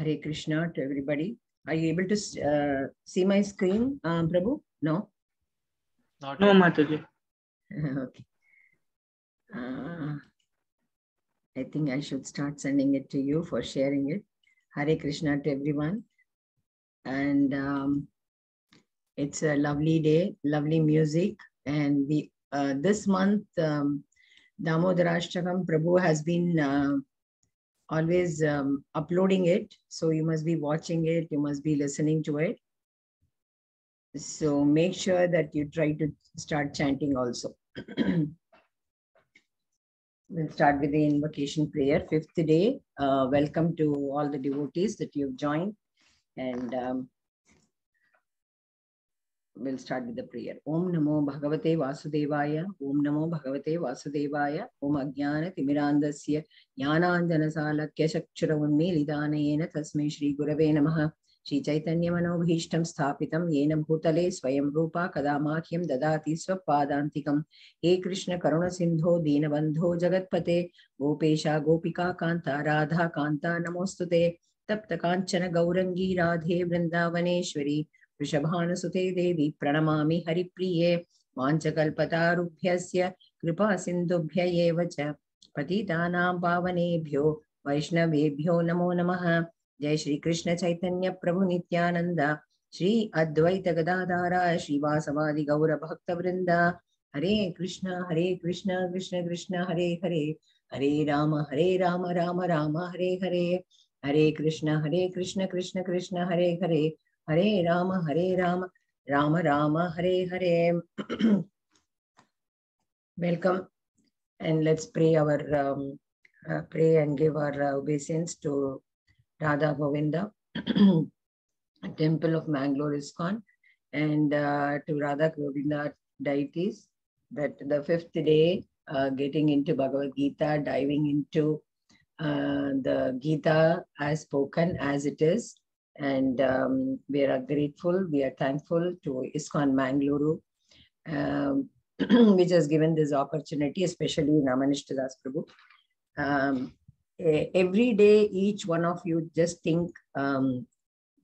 Hare Krishna to everybody. Are you able to uh, see my screen, um, Prabhu? No? Not No, yet. Mataji. okay. Uh, I think I should start sending it to you for sharing it. Hare Krishna to everyone. And um, it's a lovely day, lovely music. And we uh, this month, um, Damodarashtakam Prabhu has been uh, always um, uploading it. So you must be watching it, you must be listening to it. So make sure that you try to start chanting also. we'll start with the invocation prayer, fifth day. Uh, welcome to all the devotees that you've joined. And um, we'll start with the prayer. Om Namo Bhagavate Vasudevaya. Om Namo Bhagavate Vasudevaya. Om Ajnana Timirandasya Jnananjana Salakya Shakshura Unmelidanayena Tasme Shri Gurave Namaha. shri chaitanya manobhishtam sthapitam yena bhutale स्थापितं roopa भूतले स्वयं रूपा कदा माह्यं ददाति स्वपादान्तिकं हे कृष्णकरुणसिन्धो दीनबन्धो जगत्पते gopesha gopika kanta radha kanta namostute tapta kanchana gaurangi radhe vrindavaneshwari वृषभानुसुते देवी प्रणमामि हरिप्रिये वाञ्छकल्पतारुभ्यस्य कृपा सिन्धुभ्य एव च पतितानां पावनेभ्यो वैष्णवेभ्यो नमो नमः। जय श्री कृष्ण चैतन्य प्रभु नित्यानन्द। श्री अद्वैत गदाधारा श्रीवासवादि गौर भक्तवृन्द। हरे कृष्ण हरे कृष्ण कृष्ण कृष्ण, हरे हरे। हरे राम हरे राम राम राम, हरे हरे। हरे कृष्ण हरे Krishna Krishna Krishna, Hare Hare. Hare Rama, Hare Rama, Rama Rama, Hare Hare. Welcome, and let's pray our um, uh, pray and give our uh, obeisance to Radha Govinda, Temple of Mangalore ISKCON, and uh, to Radha Govinda deities. That the fifth day, getting into Bhagavad Gita, diving into the Gita as spoken as it is, and um, we are grateful, we are thankful to ISKCON Mangaluru, um, which has given this opportunity, especially Ramanishta Das Prabhu. Um, every day, each one of you just think um,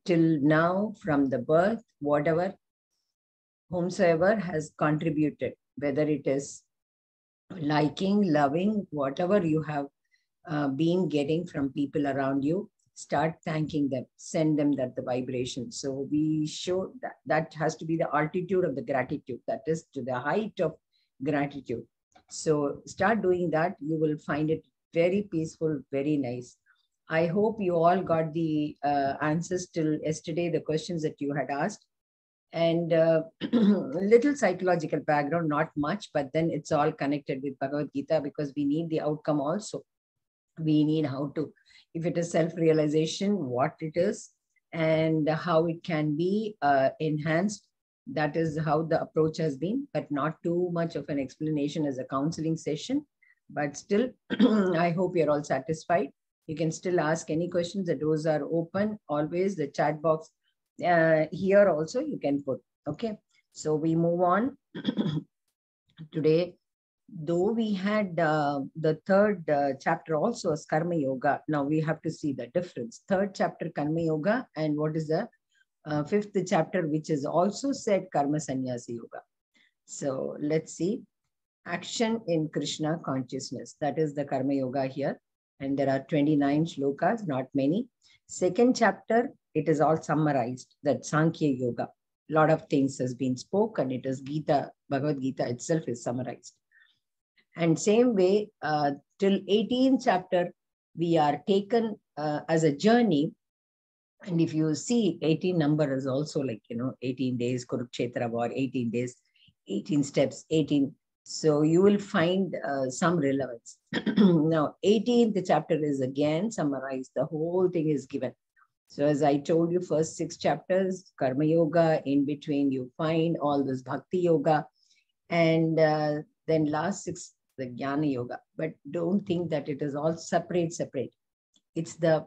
till now from the birth, whatever, whomsoever has contributed, whether it is liking, loving, whatever you have uh, been getting from people around you, start thanking them send them that the vibration. So we show that that has to be the altitude of the gratitude. That is to the height of gratitude. So start doing that. You will find it very peaceful very nice. I hope you all got the uh, answers till yesterday the questions that you had asked. And uh, little psychological background not much but then it's all connected with bhagavad gita because we need the outcome also. We need how to if it is self-realization, what it is, and how it can be uh, enhanced. That is how the approach has been, but not too much of an explanation as a counseling session. But still, I hope you're all satisfied. You can still ask any questions. The doors are open. Always the chat box uh, here also you can put. Okay. So we move on. Today, though we had uh, the third uh, chapter also as karma yoga. Now we have to see the difference. Third chapter karma yoga and what is the uh, fifth chapter which is also said karma sannyasa yoga. So let's see. Action in krishna consciousness. That is the karma yoga here. And there are 29 shlokas not many. Second chapter it is all summarized that sankhya yoga. Lot of things has been spoken. It is gita bhagavad gita itself is summarized and same way, uh, till 18th chapter, we are taken uh, as a journey. And if you see 18 number is also like, you know, 18 days, Kurukshetra war, 18 days, 18 steps, 18. So you will find uh, some relevance. now, 18th chapter is again summarized. The whole thing is given. So as I told you, first six chapters, Karma Yoga, in between you find all this Bhakti Yoga. And uh, then last six the Jnana Yoga, but don't think that it is all separate, separate. It's the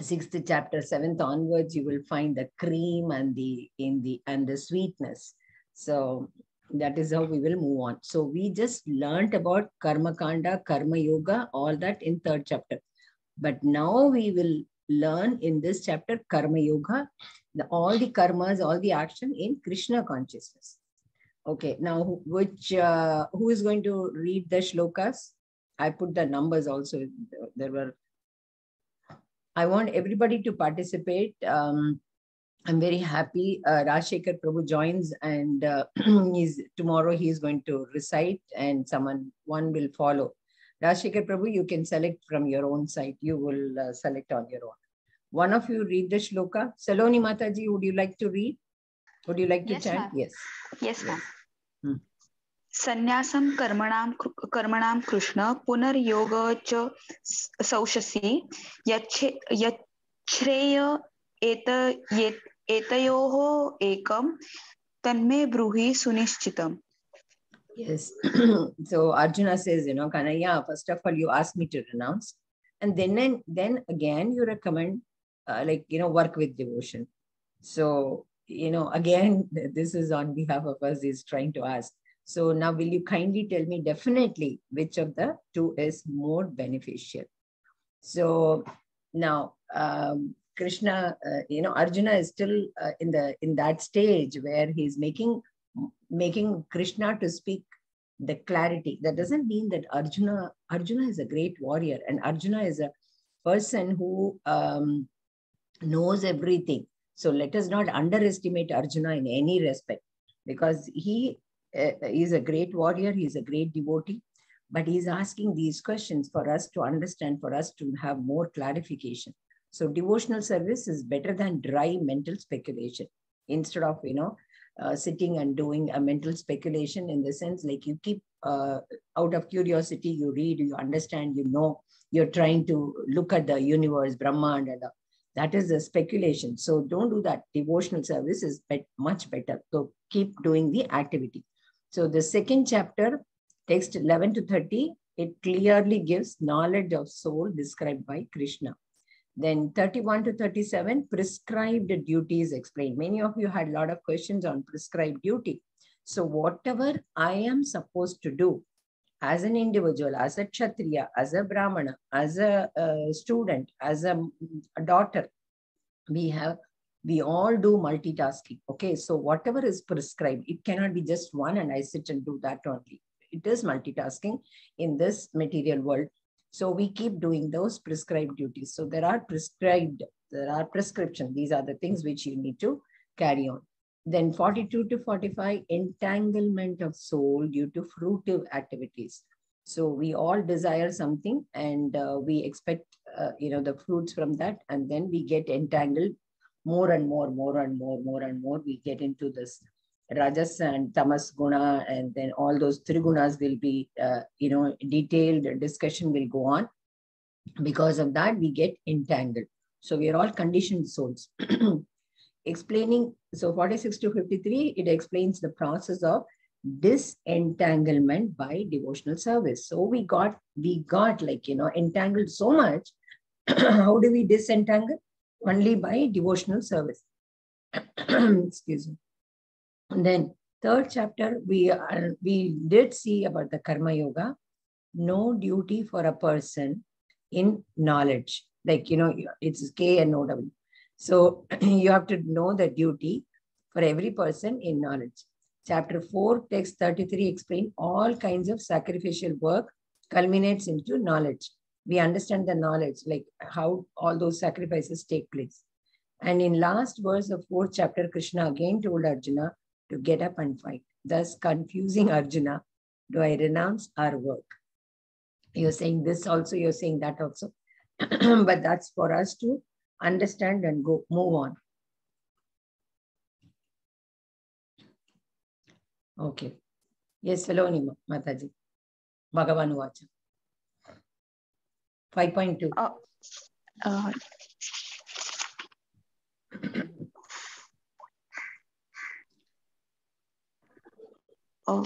sixth chapter, seventh onwards, you will find the cream and the in the and the sweetness. So that is how we will move on. So we just learned about Karma Kanda, Karma Yoga, all that in third chapter. But now we will learn in this chapter Karma Yoga, the, all the karmas, all the action in Krishna consciousness. Okay, now which uh, who is going to read the shlokas? I put the numbers also. There were. I want everybody to participate. Um, I'm very happy. Uh, Rajshekhar Prabhu joins, and uh, he's tomorrow. He is going to recite, and someone one will follow. Rajshekhar Prabhu, you can select from your own site. You will uh, select on your own. One of you read the shloka. Saloni Mataji, would you like to read? Would you like to yes, chant? Yes. Yes, ma'am. Hmm. संन्यासं कर्मणां कर्मणां कृष्ण पुनर्योग च यच्छे यच्छ्रेय एत एतयोः एकं तन्मे ब्रूहि सुनिश्चितम् Yes. so Arjuna says, you know, Kanaya, first of all, you asked me to renounce. And then, and then again, you recommend, uh, like, you know, work with devotion. So, you know, again, this is on behalf of us, is trying to ask. So now, will you kindly tell me definitely which of the two is more beneficial? So now, um, Krishna, uh, you know, Arjuna is still uh, in the in that stage where he's making making Krishna to speak the clarity. That doesn't mean that Arjuna, Arjuna is a great warrior and Arjuna is a person who um, knows everything. So let us not underestimate Arjuna in any respect because he uh, is a great warrior, he is a great devotee, but he's asking these questions for us to understand, for us to have more clarification. So devotional service is better than dry mental speculation. Instead of, you know, uh, sitting and doing a mental speculation in the sense like you keep uh, out of curiosity, you read, you understand, you know, you're trying to look at the universe, Brahman, and that is a speculation. So don't do that. Devotional service is bet- much better. So keep doing the activity. So the second chapter, text 11 to 30, it clearly gives knowledge of soul described by Krishna. Then 31 to 37, prescribed duties explained. Many of you had a lot of questions on prescribed duty. So whatever I am supposed to do as an individual, as a Kshatriya, as a Brahmana, as a, a student, as a, a daughter, we have we all do multitasking okay so whatever is prescribed it cannot be just one and i sit and do that only it is multitasking in this material world so we keep doing those prescribed duties. So there are prescribed, there are prescription. These are the things which you need to carry on. Then 42 to 45, entanglement of soul due to fruitive activities. So we all desire something and uh, we expect, uh, you know, the fruits from that. And then we get entangled more and more, more and more, more and more. We get into this rajas and tamas guna and then all those three gunas will be uh, you know detailed discussion will go on. Because of that we get entangled. So we are all conditioned souls. Explaining so 46 to 53 it explains the process of disentanglement by devotional service. So we got we got like you know entangled so much how do we disentangle only by devotional service excuse me and then third chapter, we are, we did see about the karma yoga. No duty for a person in knowledge. Like, you know, it's K and W. So you have to know the duty for every person in knowledge. Chapter 4, text 33 explain all kinds of sacrificial work culminates into knowledge. We understand the knowledge, like how all those sacrifices take place. And in last verse of fourth chapter, Krishna again told Arjuna, to get up and fight, thus confusing Arjuna. Do I renounce our work? You're saying this also, you're saying that also. but that's for us to understand and go move on. Okay. Yes, Saloni Mataji. Bhagavan Uvacha. 5.2. Uh, uh, Uh,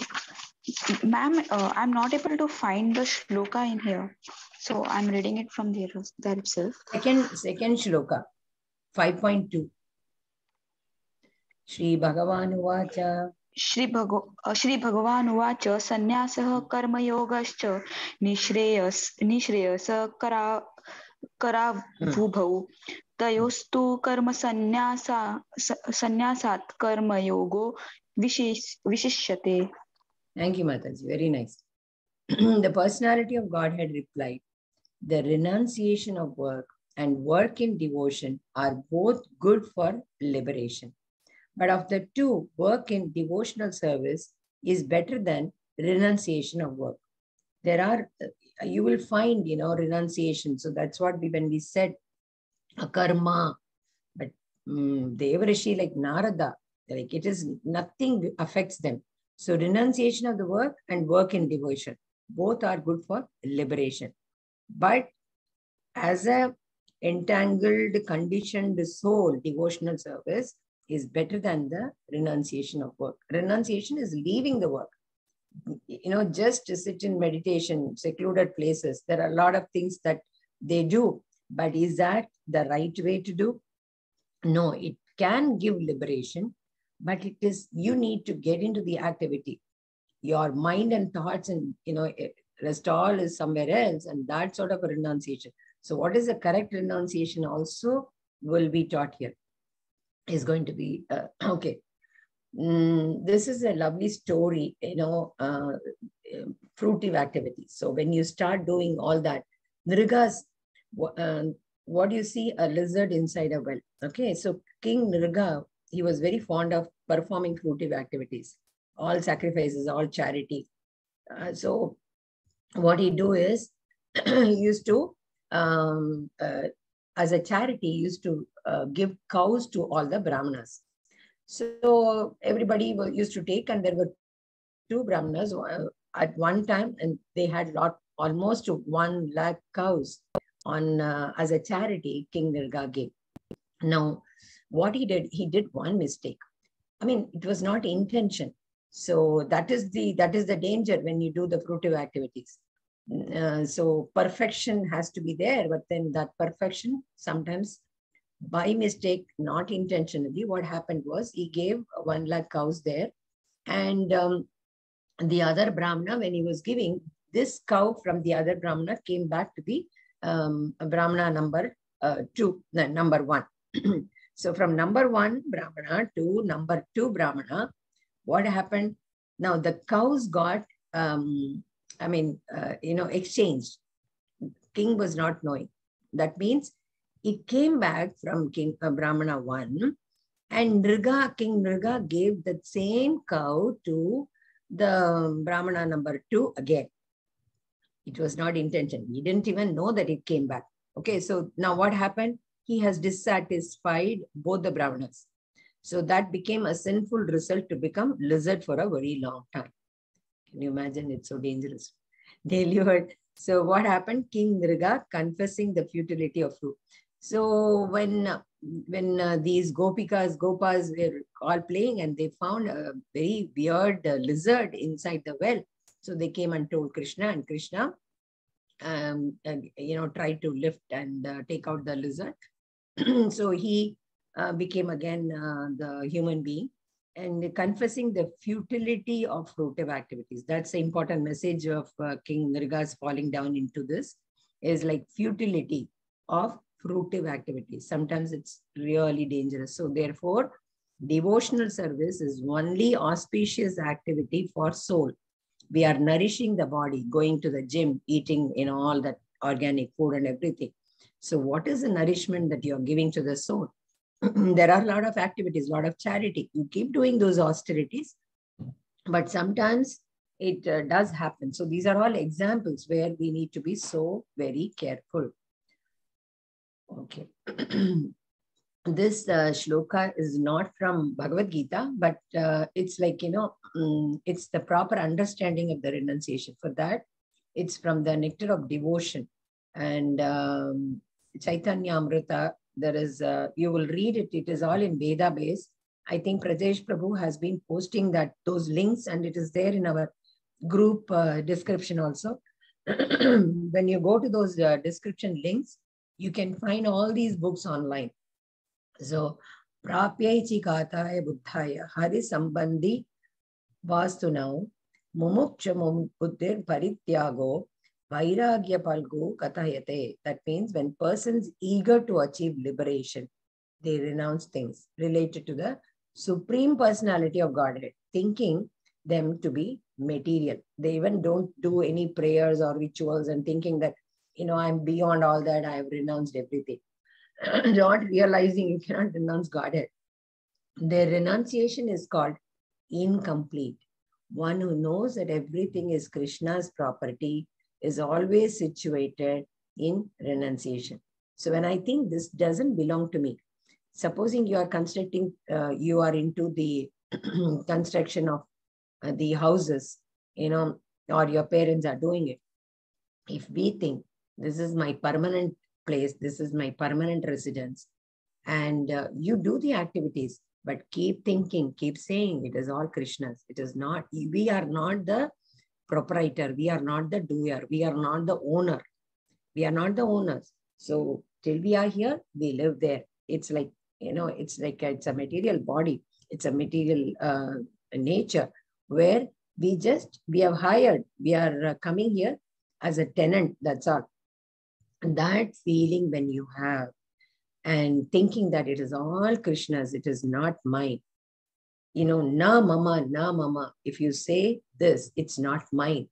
ma'am, uh, I'm not able to find the shloka in here. So I'm reading it from there, there itself. Second, second shloka, 5.2. Shri Bhagavan Uvacha. Shri भगव Shri भगवान उवाच संन्यास कर्मयोगश्च, निश्रेयस निश्रेयस तयोस्तु कर्म संन्यासा संन्यासात कर्मयोगो विशेष thank you Mataji very nice the personality of God had replied the renunciation of work and work in devotion are both good for liberation But of the two, work in devotional service is better than renunciation of work. There are, uh, you will find, you know, renunciation. So that's what we, when we said a karma, but um, Devarishi like Narada, like it is nothing affects them. So renunciation of the work and work in devotion, both are good for liberation. But as a entangled, conditioned soul, devotional service is better than the renunciation of work. Renunciation is leaving the work. You know, just to sit in meditation, secluded places. There are a lot of things that they do, but is that the right way to do? No, it can give liberation, but it is you need to get into the activity. Your mind and thoughts and you know eh, rest all is somewhere else, and that sort of a renunciation. So, what is the correct renunciation also will be taught here. Is going to be uh, okay. Mm, this is a lovely story, you know, uh, uh, fruitive activities. So when you start doing all that, wha- uh, what do you see? A lizard inside a well. Okay, so King Nriga, he was very fond of performing fruitive activities, all sacrifices, all charity. Uh, so what he do is he used to um, uh, as a charity used to uh, give cows to all the brahmanas. So everybody used to take and there were two brahmanas uh, at one time and they had lot almost one lakh cows on uh, as a charity king nriga gave. Now what he did he did one mistake. I mean it was not intention. So that is the that is the danger when you do the fruitive activities. Uh, so perfection has to be there but then that perfection sometimes by mistake not intentionally what happened was he gave one lakh cows there. And um, the other brahmana when he was giving this cow from the other brahmana came back to the um, brahmana number uh, two no, number one. So from number one brahmana to number two brahmana what happened? Now the cows got um, i mean uh, you know exchanged. King was not knowing. That means it came back from king uh, brahmana 1 and Nriga, king Nriga gave the same cow to the brahmana number 2 again. It was not intention he didn't even know that it came back. Okay so now what happened? He has dissatisfied both the brahmanas. So that became a sinful result to become lizard for a very long time. Can you imagine? It's so dangerous. Delivered so what happened? King nriga confessing the futility of fruit so when uh, when uh, these gopikas gopas were all playing and they found a very weird uh, lizard inside the well. So they came and told krishna and krishna um, and, you know tried to lift and uh, take out the lizard. So he uh, became again uh, the human being and confessing the futility of fruitive activities. That's the important message of uh, king nrigas falling down into this is like futility of fruitive activities sometimes it's really dangerous so therefore devotional service is only auspicious activity for soul we are nourishing the body going to the gym eating you know all that organic food and everything so what is the nourishment that you're giving to the soul there are a lot of activities, a lot of charity. You keep doing those austerities, but sometimes it uh, does happen. So these are all examples where we need to be so very careful. Okay. this uh, shloka is not from Bhagavad Gita, but uh, it's like, you know, mm, it's the proper understanding of the renunciation. For that, it's from the nectar of devotion. And um, Chaitanya Amrita there is you will read it it is all in veda base i think prajesh prabhu has been posting that those links and it is there in our group uh, description also when you go to those uh, description links you can find all these books online so prapyaichi kataya buddhaya hari sambandhi vastu now mumukcha buddhir parityago Vairagya palgu kathayate. That means when persons eager to achieve liberation, they renounce things related to the supreme personality of Godhead, thinking them to be material. They even don't do any prayers or rituals and thinking that, you know, I'm beyond all that, I have renounced everything. Not realizing you cannot renounce Godhead. Their renunciation is called incomplete. One who knows that everything is Krishna's property is always situated in renunciation. So when I think this doesn't belong to me, supposing you are constructing, uh, you are into the construction of uh, the houses, you know, or your parents are doing it. If we think this is my permanent place, this is my permanent residence, and uh, you do the activities, but keep thinking, keep saying it is all Krishna's. It is not, we are not the proprietor, we are not the doer, we are not the owner. We are not the owners. So till we are here, we live there. It's like, you know, it's like it's a material body, it's a material uh, nature where we just, we have hired, we are uh, coming here as a tenant, that's all. That feeling when you have and thinking that it is all Krishna's, it is not mine. You know, na mama, na mama. If you say this, it's not mine.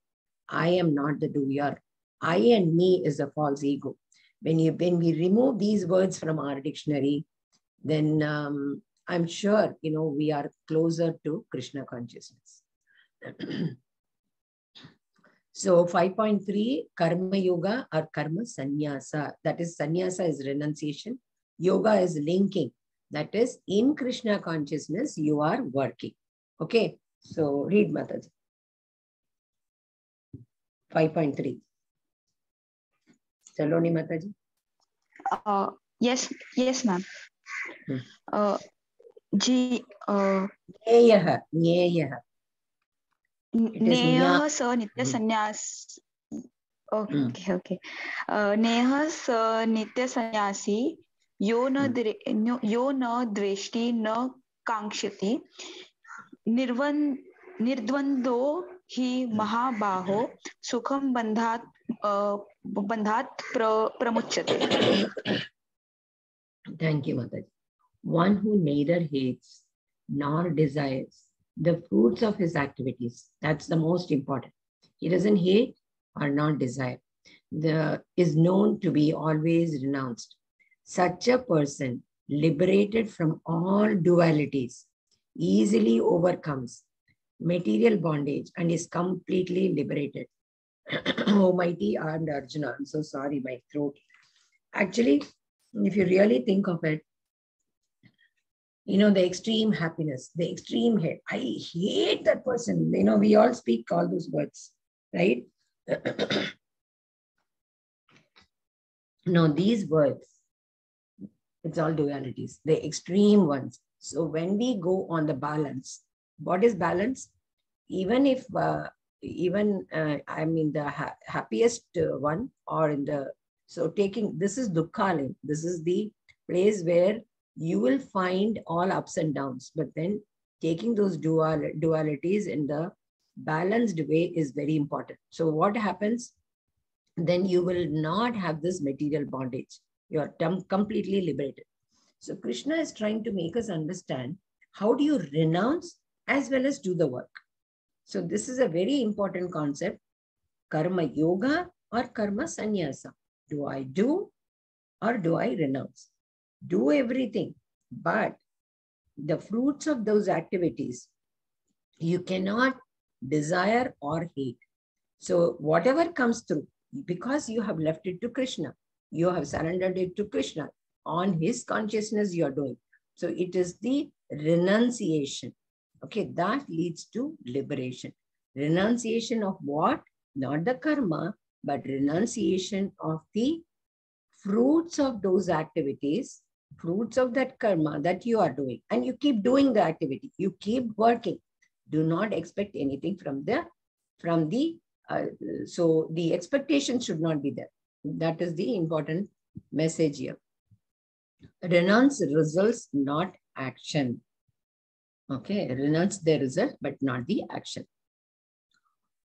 I am not the doer. I and me is a false ego. When you when we remove these words from our dictionary, then um, I'm sure you know we are closer to Krishna consciousness. so 5.3 karma yoga or karma sannyasa. That is sannyasa is renunciation Yoga is linking. That is, in Krishna consciousness, you are working. Okay, so read Mataji. 5.3. Saloni Mataji. Uh, yes, yes, ma'am. Hmm. Uh. Uh, ज्ञेयः ज्ञेयः नेयः स नित्यसन्न्यास okay okay नेह स नित्यसन्यासी यो न हम्म। यो न द्वेष्टि न कांक्षति निर्वन निर्द्वंदो ही। महाबाहो सुखम बंधात बंधात प्र, प्रमुच्यते thank you Mata one who neither hates nor desires the fruits of his activities that's the most important he doesn't hate or not desire the is known to be always renounced such a person, liberated from all dualities, easily overcomes material bondage and is completely liberated. Oh, Almighty and Arjuna, I'm so sorry, my throat. Actually, if you really think of it, you know, the extreme happiness, the extreme hate. I hate that person. You know, we all speak all those words, right? no, these words it's all dualities, the extreme ones. So when we go on the balance, what is balance? Even if, uh, even uh, I mean the ha happiest uh, one or in the, so taking, this is Dukkalim. This is the place where you will find all ups and downs, but then taking those dual dualities in the balanced way is very important. So what happens? Then you will not have this material bondage you are completely liberated. So Krishna is trying to make us understand how do you renounce as well as do the work. So this is a very important concept. Karma yoga or karma sannyasa. Do I do or do I renounce? Do everything, but the fruits of those activities, you cannot desire or hate. So whatever comes through, because you have left it to Krishna, you have surrendered it to Krishna. On his consciousness, you are doing. So it is the renunciation. Okay, that leads to liberation. Renunciation of what? Not the karma, but renunciation of the fruits of those activities, fruits of that karma that you are doing. And you keep doing the activity. You keep working. Do not expect anything from the, from the, uh, so the expectation should not be there. That is the important message here. Renounce results, not action. Okay, renounce the result, but not the action.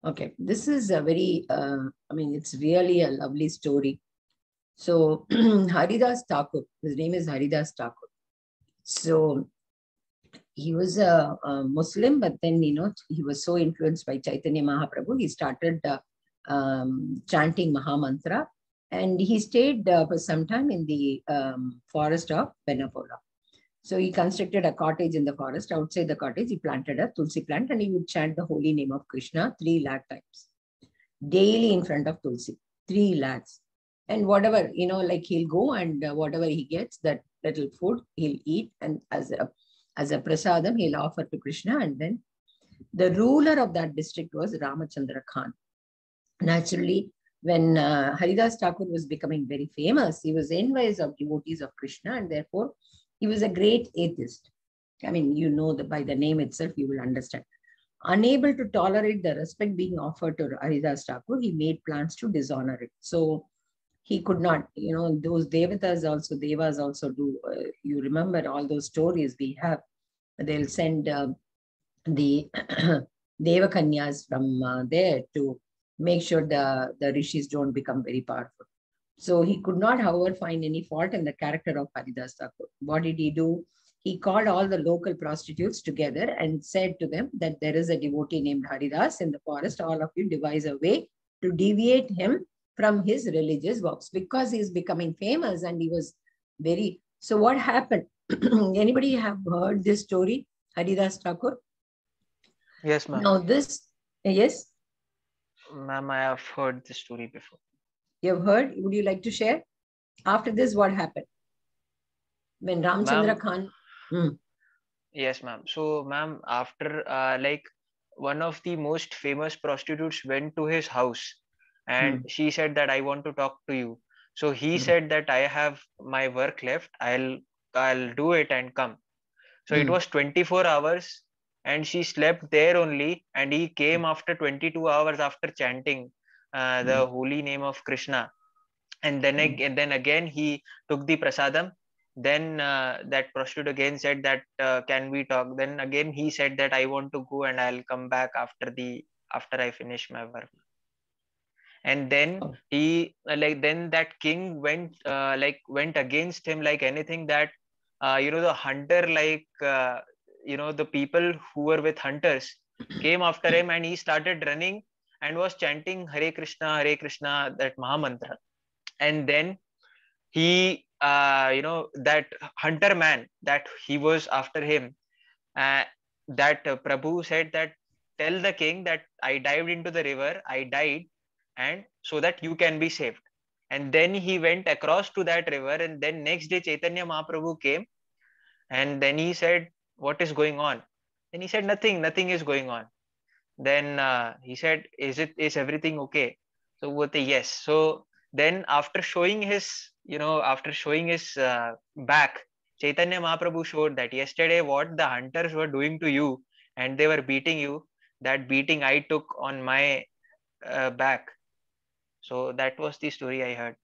Okay, this is a very, uh, I mean, it's really a lovely story. So Haridas Thakur, his name is Haridas Thakur. So he was a, a, Muslim, but then, you know, he was so influenced by Chaitanya Mahaprabhu, he started uh, um, chanting Mahamantra and he stayed uh, for some time in the um, forest of Benapol. So he constructed a cottage in the forest. Outside the cottage, he planted a tulsi plant and he would chant the holy name of Krishna three lakh times daily in front of tulsi, three lakhs. And whatever, you know, like he'll go and uh, whatever he gets, that little food he'll eat and as a as a prasadam he'll offer to Krishna. And then the ruler of that district was Ramachandra Khan. Naturally, when uh, Haridas Thakur was becoming very famous, he was envious of devotees of Krishna and therefore he was a great atheist. I mean, you know that by the name itself, you will understand. Unable to tolerate the respect being offered to Haridas Thakur, he made plans to dishonor it. So he could not, you know, those devatas also, devas also do. Uh, you remember all those stories we have. They'll send uh, the Devakanyas from uh, there to make sure the, the rishis don't become very powerful. So he could not, however, find any fault in the character of Haridas Thakur. What did he do? He called all the local prostitutes together and said to them that there is a devotee named Haridas in the forest. All of you devise a way to deviate him from his religious vows because he is becoming famous and he was very. So what happened? Anybody have heard this story, Haridas Thakur? Yes, ma'am. Now this, yes? Ma'am, I have heard this story before. You have heard? Would you like to share? After this, what happened? When Ramchandra Khan. Hmm. Yes, ma'am. So, ma'am, after uh, like one of the most famous prostitutes went to his house and hmm. she said that I want to talk to you. So he hmm. said that I have my work left. I'll I'll do it and come. So it was 24 hours and she slept there only and he came after 22 hours after chanting uh, the holy name of krishna and then again then again he took the prasadam then uh, that prostitute again said that uh, can we talk then again he said that i want to go and i'll come back after the after i finish my work and then oh. he uh, like then that king went uh, like went against him like anything that uh, you know the hunter like you know the people who were with hunters came after him and he started running and was chanting hare krishna hare krishna that mahamantra and then he uh, you know that hunter man that he was after him uh, that uh, prabhu said that tell the king that i dived into the river i died and so that you can be saved. And then he went across to that river and then next day chaitanya mahaprabhu came and then he said what is going on? Then he said nothing nothing is going on. Then uh, he said is it is everything okay? So the yes. So then after showing his you know after showing his uh, back chaitanya mahaprabhu showed that yesterday what the hunters were doing to you and they were beating you that beating i took on my uh, back so that was the story i heard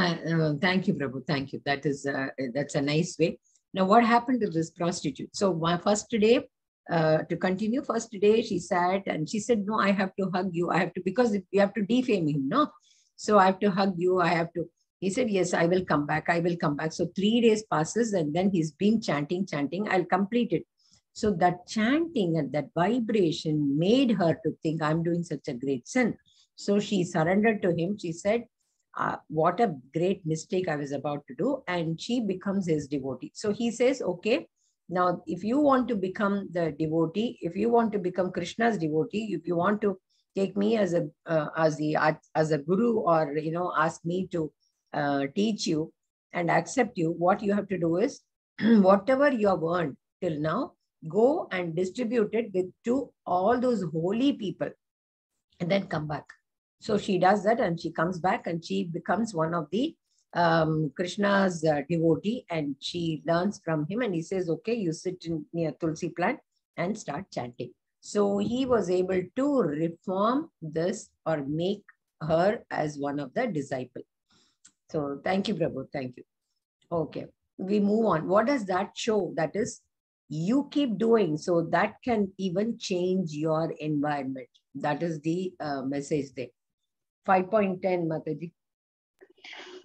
uh, thank you prabhu thank you that is uh, that's a nice way now, what happened to this prostitute? So, my first day, uh, to continue, first day she sat and she said, No, I have to hug you. I have to, because you have to defame him, no? So, I have to hug you. I have to. He said, Yes, I will come back. I will come back. So, three days passes and then he's been chanting, chanting. I'll complete it. So, that chanting and that vibration made her to think, I'm doing such a great sin. So, she surrendered to him. She said, uh, what a great mistake I was about to do. And she becomes his devotee. So he says, okay, now if you want to become the devotee, if you want to become Krishna's devotee, if you want to take me as a uh, as the as a guru or you know ask me to uh, teach you and accept you, what you have to do is whatever you have earned till now, go and distribute it with to all those holy people, and then come back. So she does that and she comes back and she becomes one of the um, Krishna's uh, devotee and she learns from him and he says, okay, you sit in, near Tulsi plant and start chanting. So he was able to reform this or make her as one of the disciple. So thank you, Prabhu. Thank you. Okay, we move on. What does that show? That is you keep doing so that can even change your environment. That is the uh, message there. 5.10, Mataji.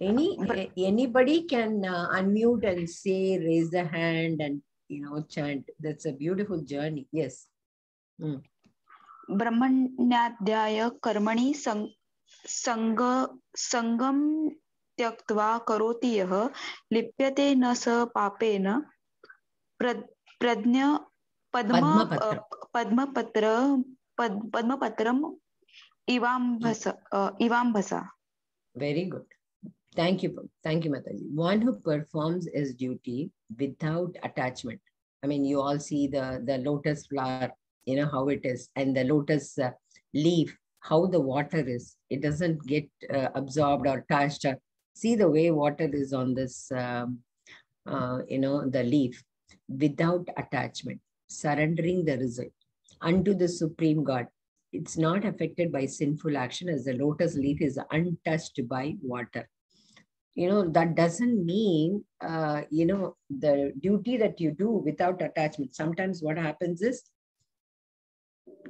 Any But- anybody can uh, unmute and say, raise the hand and you know chant. That's a beautiful journey. Yes. ब्रह्मण्याध्याय कर्मणि सं- संग संगम त्यक्त्वा करोति यः लिप्यते न स पापेन प्र- प्रज्ञ पद्म पद्मपत्र. अ, पद्मपत्रम Ivambasa. Mm. Uh, Very good. Thank you. Thank you, Mataji. One who performs his duty without attachment. I mean, you all see the, the lotus flower, you know, how it is, and the lotus uh, leaf, how the water is. It doesn't get uh, absorbed or touched. Or, see the way water is on this, um, uh, you know, the leaf without attachment, surrendering the result unto the Supreme God it's not affected by sinful action as the lotus leaf is untouched by water. You know, that doesn't mean, uh, you know, the duty that you do without attachment. Sometimes what happens is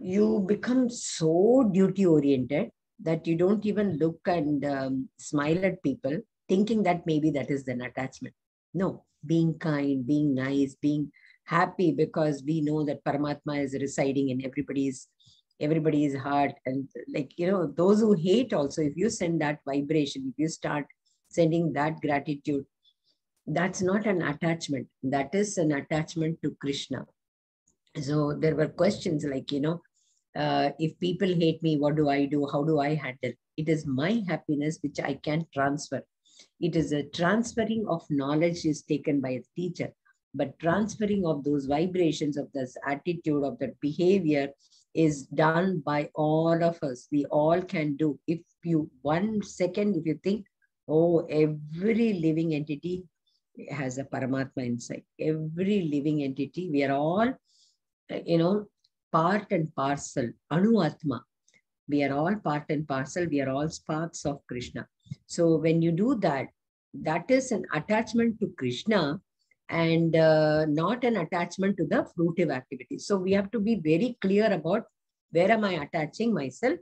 you become so duty oriented that you don't even look and um, smile at people thinking that maybe that is an attachment. No, being kind, being nice, being happy because we know that Paramatma is residing in everybody's everybody's heart and like you know those who hate also if you send that vibration if you start sending that gratitude that's not an attachment. That is an attachment to krishna. So there were questions like you know uh, if people hate me what do i do? How do i handle? It is my happiness which i can transfer. It is a transferring of knowledge is taken by a teacher but transferring of those vibrations of this attitude of that behavior is done by all of us. We all can do. If you, one second, if you think, oh, every living entity has a Paramatma inside. Every living entity, we are all, you know, part and parcel, Anu Atma. We are all part and parcel. We are all sparks of Krishna. So when you do that, that is an attachment to Krishna and uh, not an attachment to the fruitive activity. So we have to be very clear about where am I attaching myself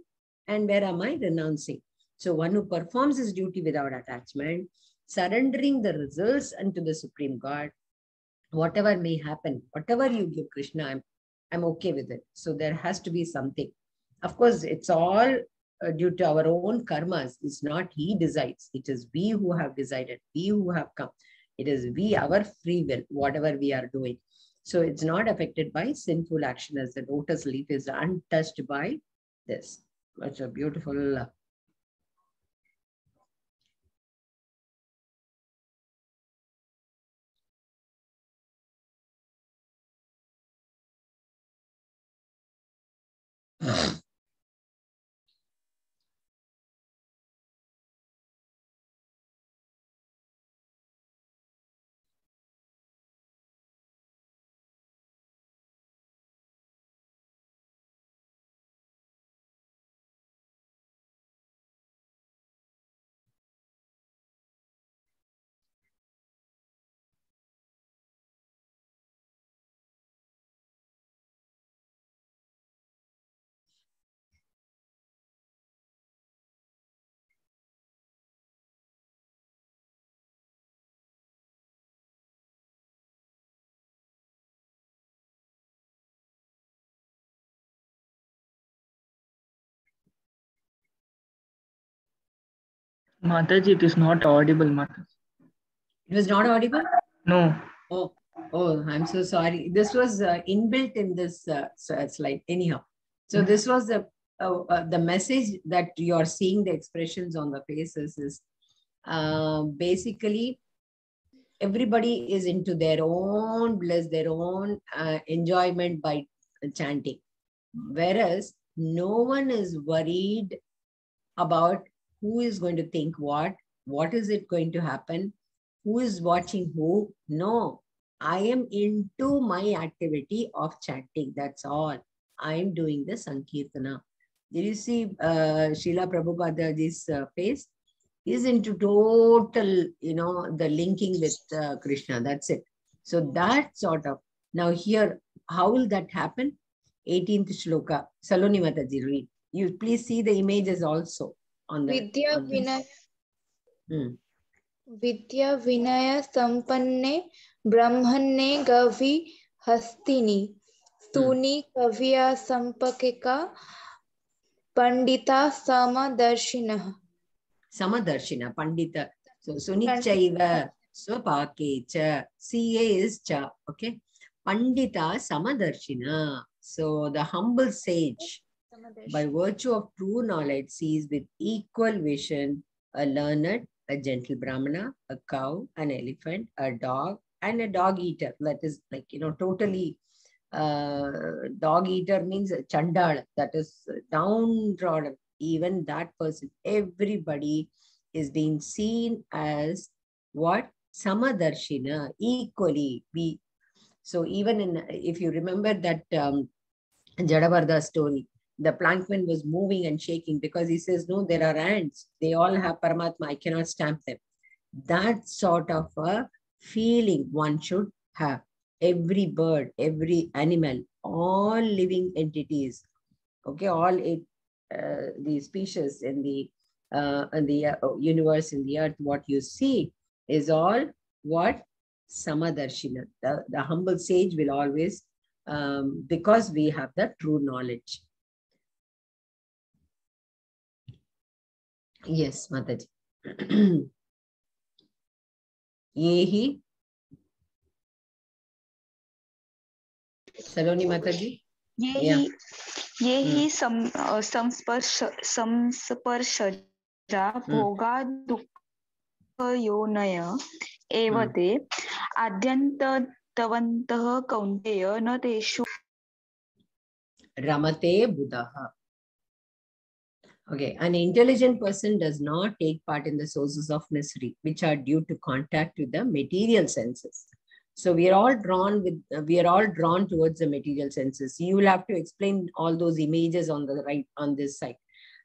and where am I renouncing. So one who performs his duty without attachment, surrendering the results unto the Supreme God, whatever may happen, whatever you give Krishna, I'm, I'm okay with it. So there has to be something. Of course, it's all uh, due to our own karmas. It's not he decides. It is we who have decided, we who have come. It is we, our free will, whatever we are doing. So it's not affected by sinful action as the lotus leaf is untouched by this. It's a beautiful. Uh, Mataji, it is not audible, Mataji. it was not audible. No. Oh, oh, I'm so sorry. This was uh, inbuilt in this uh, slide. Anyhow, so Mhm. this was the uh, uh, the message that you are seeing the expressions on the faces is uh, basically everybody is into their own bliss, their own uh, enjoyment by chanting, whereas no one is worried about who is going to think what, what is it going to happen, who is watching who. No, I am into my activity of chanting. That's all. I am doing the Sankirtana. Did you see uh, Srila Prabhupadaji's uh, face? He's into total, you know, the linking with uh, Krishna. That's it. So that sort of, Now here, how will that happen? 18th shloka. Saloni Mataji, read. You please see the images also on the. Vidya on. Vinay Hmm. विद्या विनय संपन्ने ब्रह्मण्ये गवि हस्तिनि स्तूनि कविया संपकिका पंडिता समदर्शिनः Samadarshina, Pandita. So Sunichaiva, Swapakecha, CA is Cha, okay? Pandita Samadarshina. So the humble sage, by virtue of true knowledge, sees with equal vision a learned, a gentle Brahmana, a cow, an elephant, a dog, and a dog eater. That is like, you know, totally uh, dog eater means a chandal, that is downtrodden. Even that person, everybody is being seen as what? Samadarshina, equally. We, so even in, if you remember that um, Jada Bharata story, the plankton was moving and shaking because he says, no, there are ants. They all have Paramatma. I cannot stamp them. That sort of a feeling one should have. Every bird, every animal, all living entities, okay, all uh, the species in the uh, in the uh, universe, in the earth, what you see is all what Samadarshina. The, the humble sage will always, um, because we have the true knowledge. Yes Mata ji ये ही सलोनी माता जी ये ही ये ही सम संस्पर्श संस्पर्शजा भोगा दुःख योनय एव ते आद्यन्तवन्तः कौन्तेय न तेषु रमते बुधः Okay, an intelligent person does not take part in the sources of misery, which are due to contact with the material senses. So we are all drawn with, uh, we are all drawn towards the material senses. You will have to explain all those images on the right, on this side.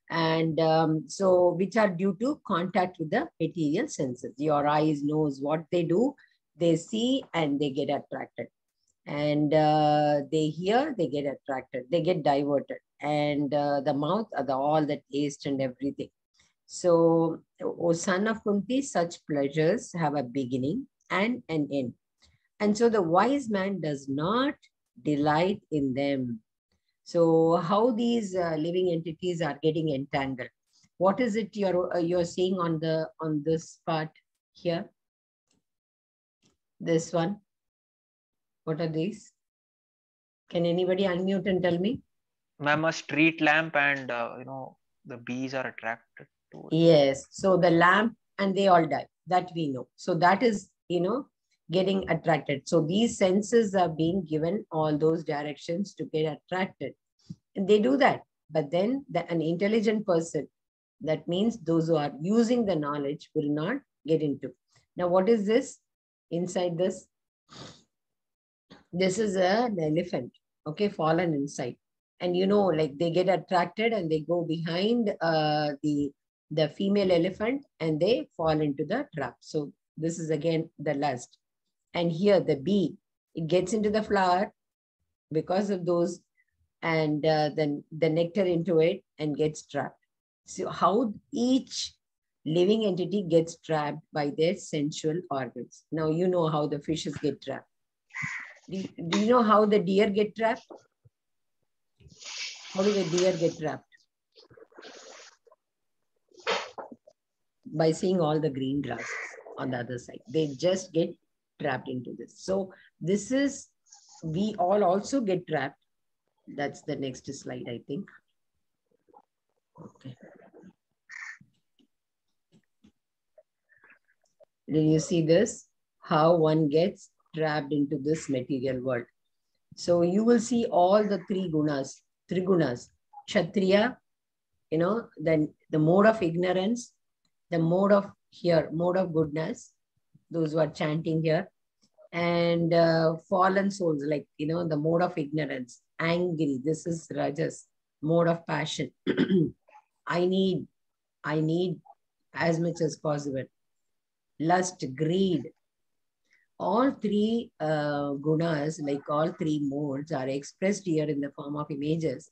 And um, so, which are due to contact with the material senses. Your eyes knows what they do, they see and they get attracted and uh, they hear, they get attracted, they get diverted, and uh, the mouth, are the all the taste and everything. So, O son of Kunti, such pleasures have a beginning and an end. And so the wise man does not delight in them. So, how these uh, living entities are getting entangled? What is it you're uh, you're seeing on the on this part here? This one. What are these? Can anybody unmute and tell me? Ma'am, a street lamp and uh, you know the bees are attracted to it. Yes. So the lamp and they all die. That we know. So that is, you know, getting attracted. So these senses are being given all those directions to get attracted. And they do that. But then the, an intelligent person, that means those who are using the knowledge will not get into. Now, what is this inside this? This is an elephant, okay, fallen inside. And you know, like they get attracted and they go behind uh, the the female elephant and they fall into the trap. So this is again the lust. And here the bee, it gets into the flower because of those and uh, then the nectar into it and gets trapped. So how each living entity gets trapped by their sensual organs. Now you know how the fishes get trapped. Do you, do you know how the deer get trapped? How do the deer get trapped? by seeing all the green grasses on the other side. They just get trapped into this. So this is, we all also get trapped. That's the next slide, I think. Okay. Did you see this? How one gets trapped into this material world. So you will see all the three gunas, three gunas, Kshatriya, you know, then the mode of ignorance, the mode of here, mode of goodness, those who are chanting here, and uh, fallen souls, like, you know, the mode of ignorance, angry, this is Rajas, mode of passion. I need, I need as much as possible. Lust, greed, all three uh, gunas, like all three modes, are expressed here in the form of images.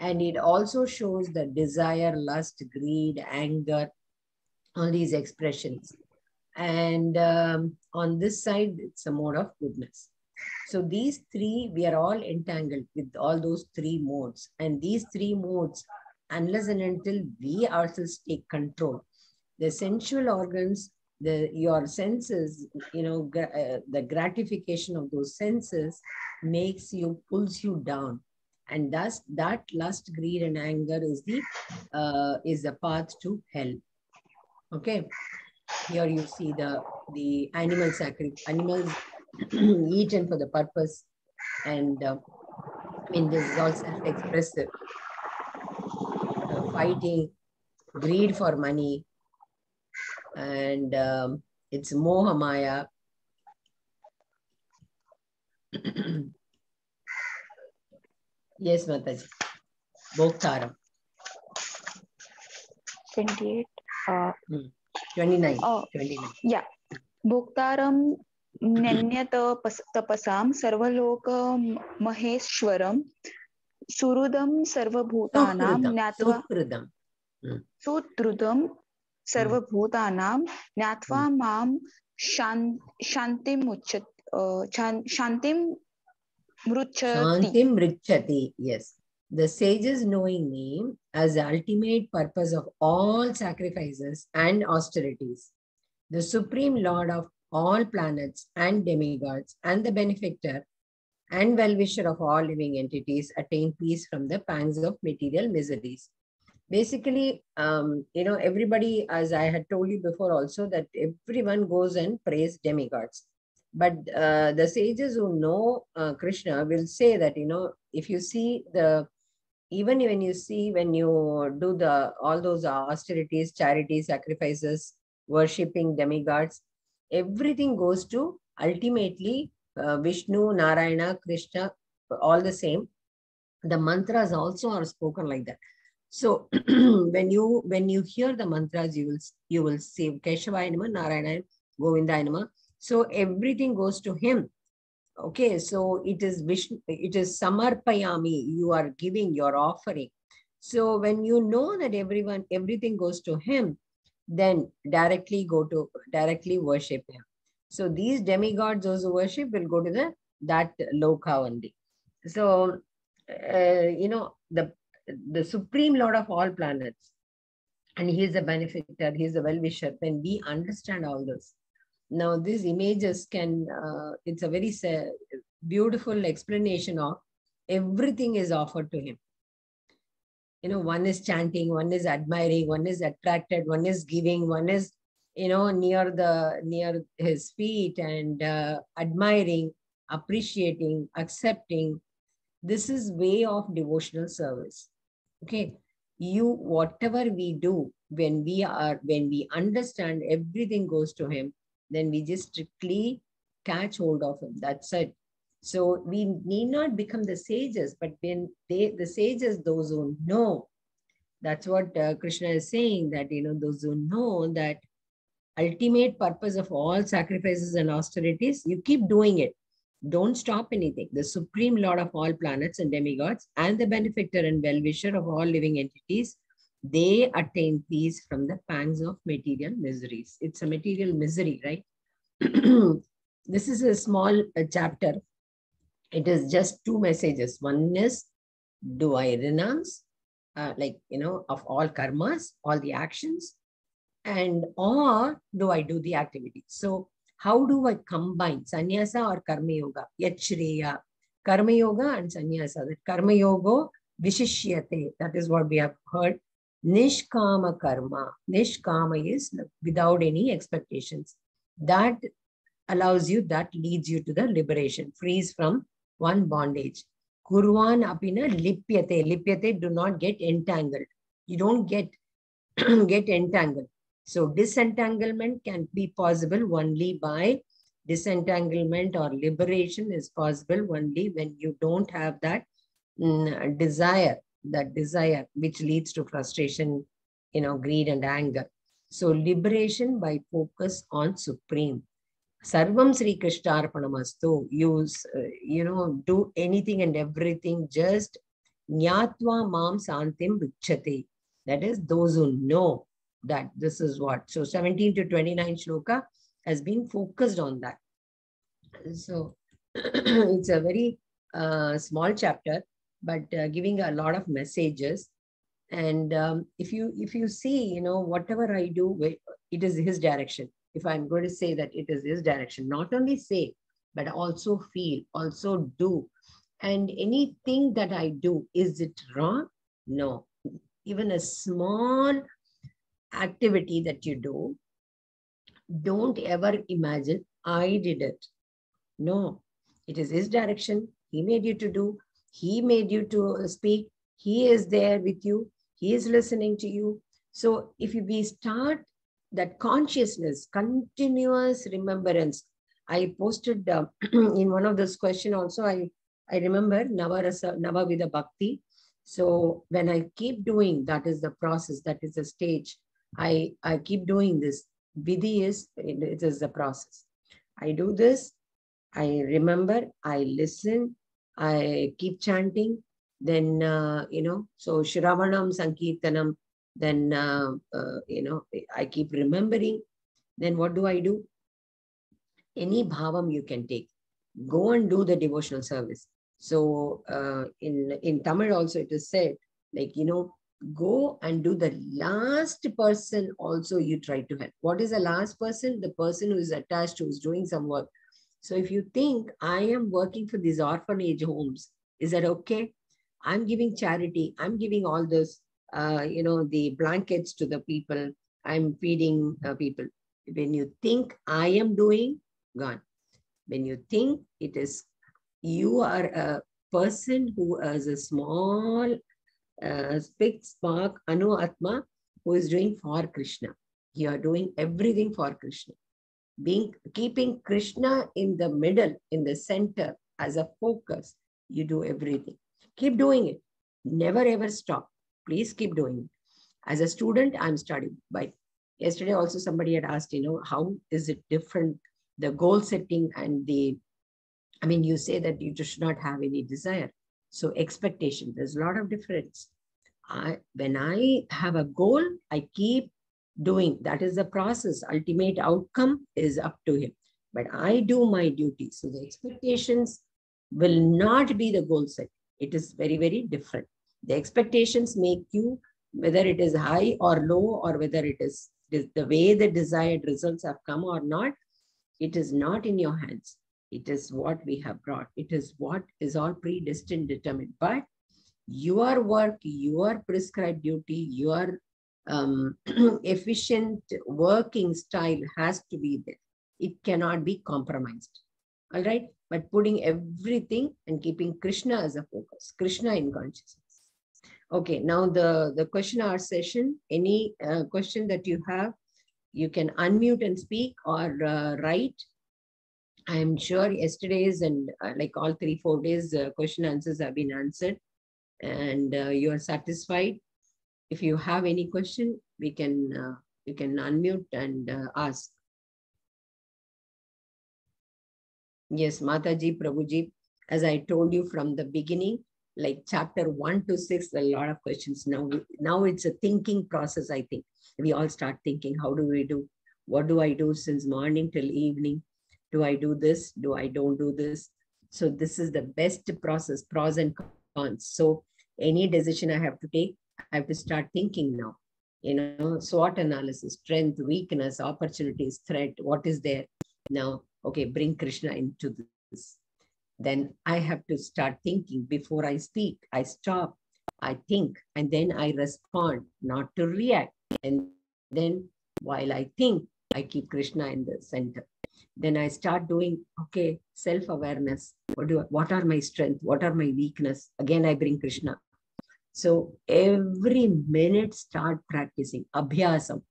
And it also shows the desire, lust, greed, anger, all these expressions. And um, on this side, it's a mode of goodness. So these three, we are all entangled with all those three modes. And these three modes, unless and until we ourselves take control, the sensual organs, the your senses, you know, uh, the gratification of those senses makes you, pulls you down. And thus that lust, greed, and anger is the uh, is the path to hell. Okay. Here you see the the animal sacrifice, animals eaten for the purpose, and uh, I mean this is all self-expressive. Uh, fighting, greed for money, and um, it's moha maya. yes, Mataji. Bhoktaram, 28. Uh, 29. Oh. 29. yeah. भोक्तारं न्यन्यत तपसां सर्वलोक महेश्वरं सुहृदं सर्वभूतानां ज्ञात्वा Sukridam. सुदृढं सर्वभूतानां ज्ञात्वा मां शान्- शान्तिम् उच्च शान्तिं मृच्छति Shantim Richati, yes. The sages knowing me as the ultimate purpose of all sacrifices and austerities, the supreme lord of all planets and demigods, and the benefactor and well-wisher of all living entities attain peace from the pangs of material miseries. Basically, um, you know, everybody, as I had told you before also, that everyone goes and prays demigods. But uh, the sages who know uh, Krishna will say that, you know, if you see the, even when you see when you do the all those austerities, charity sacrifices, worshipping demigods, everything goes to ultimately uh, Vishnu, Narayana, Krishna, all the same. The mantras also are spoken like that. So when you when you hear the mantras, you will you will say Keshavaya Nama, Narayana, Govindaya Nama. So everything goes to him. Okay, so it is Vishnu, it is Samarpayami. You are giving your offering. So when you know that everyone, everything goes to him, then directly go to directly worship him. So these demigods, those who worship, will go to the that loka only. So uh, you know the the supreme lord of all planets, and he is a benefactor, he is a well-wisher. When we understand all this, now these images can uh, it's a very beautiful explanation of everything is offered to him. You know one is chanting one is admiring one is attracted one is giving one is you know near the near his feet and uh, admiring appreciating accepting. This is way of devotional service okay. You whatever we do when we are when we understand everything goes to him then we just strictly catch hold of him. That's it. So we need not become the sages but when they the sages those who know that's what uh, krishna is saying that you know those who know that ultimate purpose of all sacrifices and austerities you keep doing it don't stop anything. The supreme lord of all planets and demigods and the benefactor and well-wisher of all living entities they attain peace from the pangs of material miseries. It's a material misery right? This is a small uh, chapter. It is just two messages. One is do i renounce uh, like you know of all karmas all the actions? And or do i do the activity? So how do i combine sannyasa or karma yoga? Yachreya karma yoga and sannyasa. That karma yoga vishishyate. That is what we have heard. Nishkama karma. Nishkama is without any expectations. That allows you that leads you to the liberation frees from one bondage. Kurvan apina lipyate. Lipyate do not get entangled. You don't get get entangled so disentanglement can be possible only by disentanglement or liberation is possible only when you don't have that mm, desire that desire which leads to frustration you know greed and anger so liberation by focus on supreme Sarvam Sri Krishna Arpanamastu. You, s- uh, you know, do anything and everything just Nyatva Mam Santim Vichate. That is those who know that this is what. So 17 to 29 shloka has been focused on that. So it's a very uh, small chapter, but uh, giving a lot of messages. And um, if you if you see, you know, whatever I do, it is his direction. If I'm going to say that it is his direction, not only say, but also feel, also do. And anything that I do, is it wrong? No. Even a small activity that you do, don't ever imagine I did it. No, it is his direction. He made you to do, he made you to speak, he is there with you, he is listening to you. So if we start that consciousness, continuous remembrance. I posted uh, in one of those question also, I, I remember Navarasa, Navavidha Bhakti. So when I keep doing, that is the process, that is the stage. I, I keep doing this. Vidhi is, it is the process. I do this, I remember, I listen, I keep chanting, then, uh, you know, so Shravanam Sankirtanam, then, uh, uh, you know, I keep remembering. Then what do I do? Any bhavam you can take. Go and do the devotional service. So uh, in, in Tamil also it is said, like, you know, go and do the last person also you try to help. What is the last person? The person who is attached, who is doing some work. So if you think I am working for these orphanage homes, is that okay? I'm giving charity. I'm giving all this, uh, you know, the blankets to the people. I'm feeding uh, people. When you think I am doing, gone. When you think it is, you are a person who has a small, uh, big spark, Anu Atma, who is doing for Krishna. You are doing everything for Krishna. Being keeping krishna in the middle in the center as a focus you do everything. Keep doing it. Never ever stop. Please keep doing it. As a student i'm studying. By yesterday also somebody had asked you know how is it different the goal setting and the i mean you say that you just should not have any desire so expectation there's a lot of difference I, when i have a goal i keep doing. That is the process. Ultimate outcome is up to him. But I do my duty. So the expectations will not be the goal set. It is very, very different. The expectations make you, whether it is high or low, or whether it is the way the desired results have come or not, it is not in your hands. It is what we have brought. It is what is all predestined, determined. But your work, your prescribed duty, your um, efficient working style has to be there. It cannot be compromised. All right. But putting everything and keeping Krishna as a focus, Krishna in consciousness. Okay. Now the, the question hour session, any uh, question that you have, you can unmute and speak or uh, write. I am sure yesterday's and uh, like all three, four days, uh, question answers have been answered and uh, you are satisfied if you have any question, we can uh, you can unmute and uh, ask. Yes, Mataji, Prabhuji, as I told you from the beginning, like chapter one to six, a lot of questions. Now, now it's a thinking process, I think. We all start thinking, how do we do? What do I do since morning till evening? Do I do this? Do I don't do this? So this is the best process, pros and cons. So any decision I have to take, I have to start thinking now. You know, SWOT analysis, strength, weakness, opportunities, threat, what is there? Now, okay, bring Krishna into this. Then I have to start thinking before I speak. I stop, I think, and then I respond, not to react. And then while I think, I keep Krishna in the center. Then I start doing, okay, self-awareness. What do what are my strength? What are my weakness? Again, I bring Krishna. So every minute start practicing abhyasam.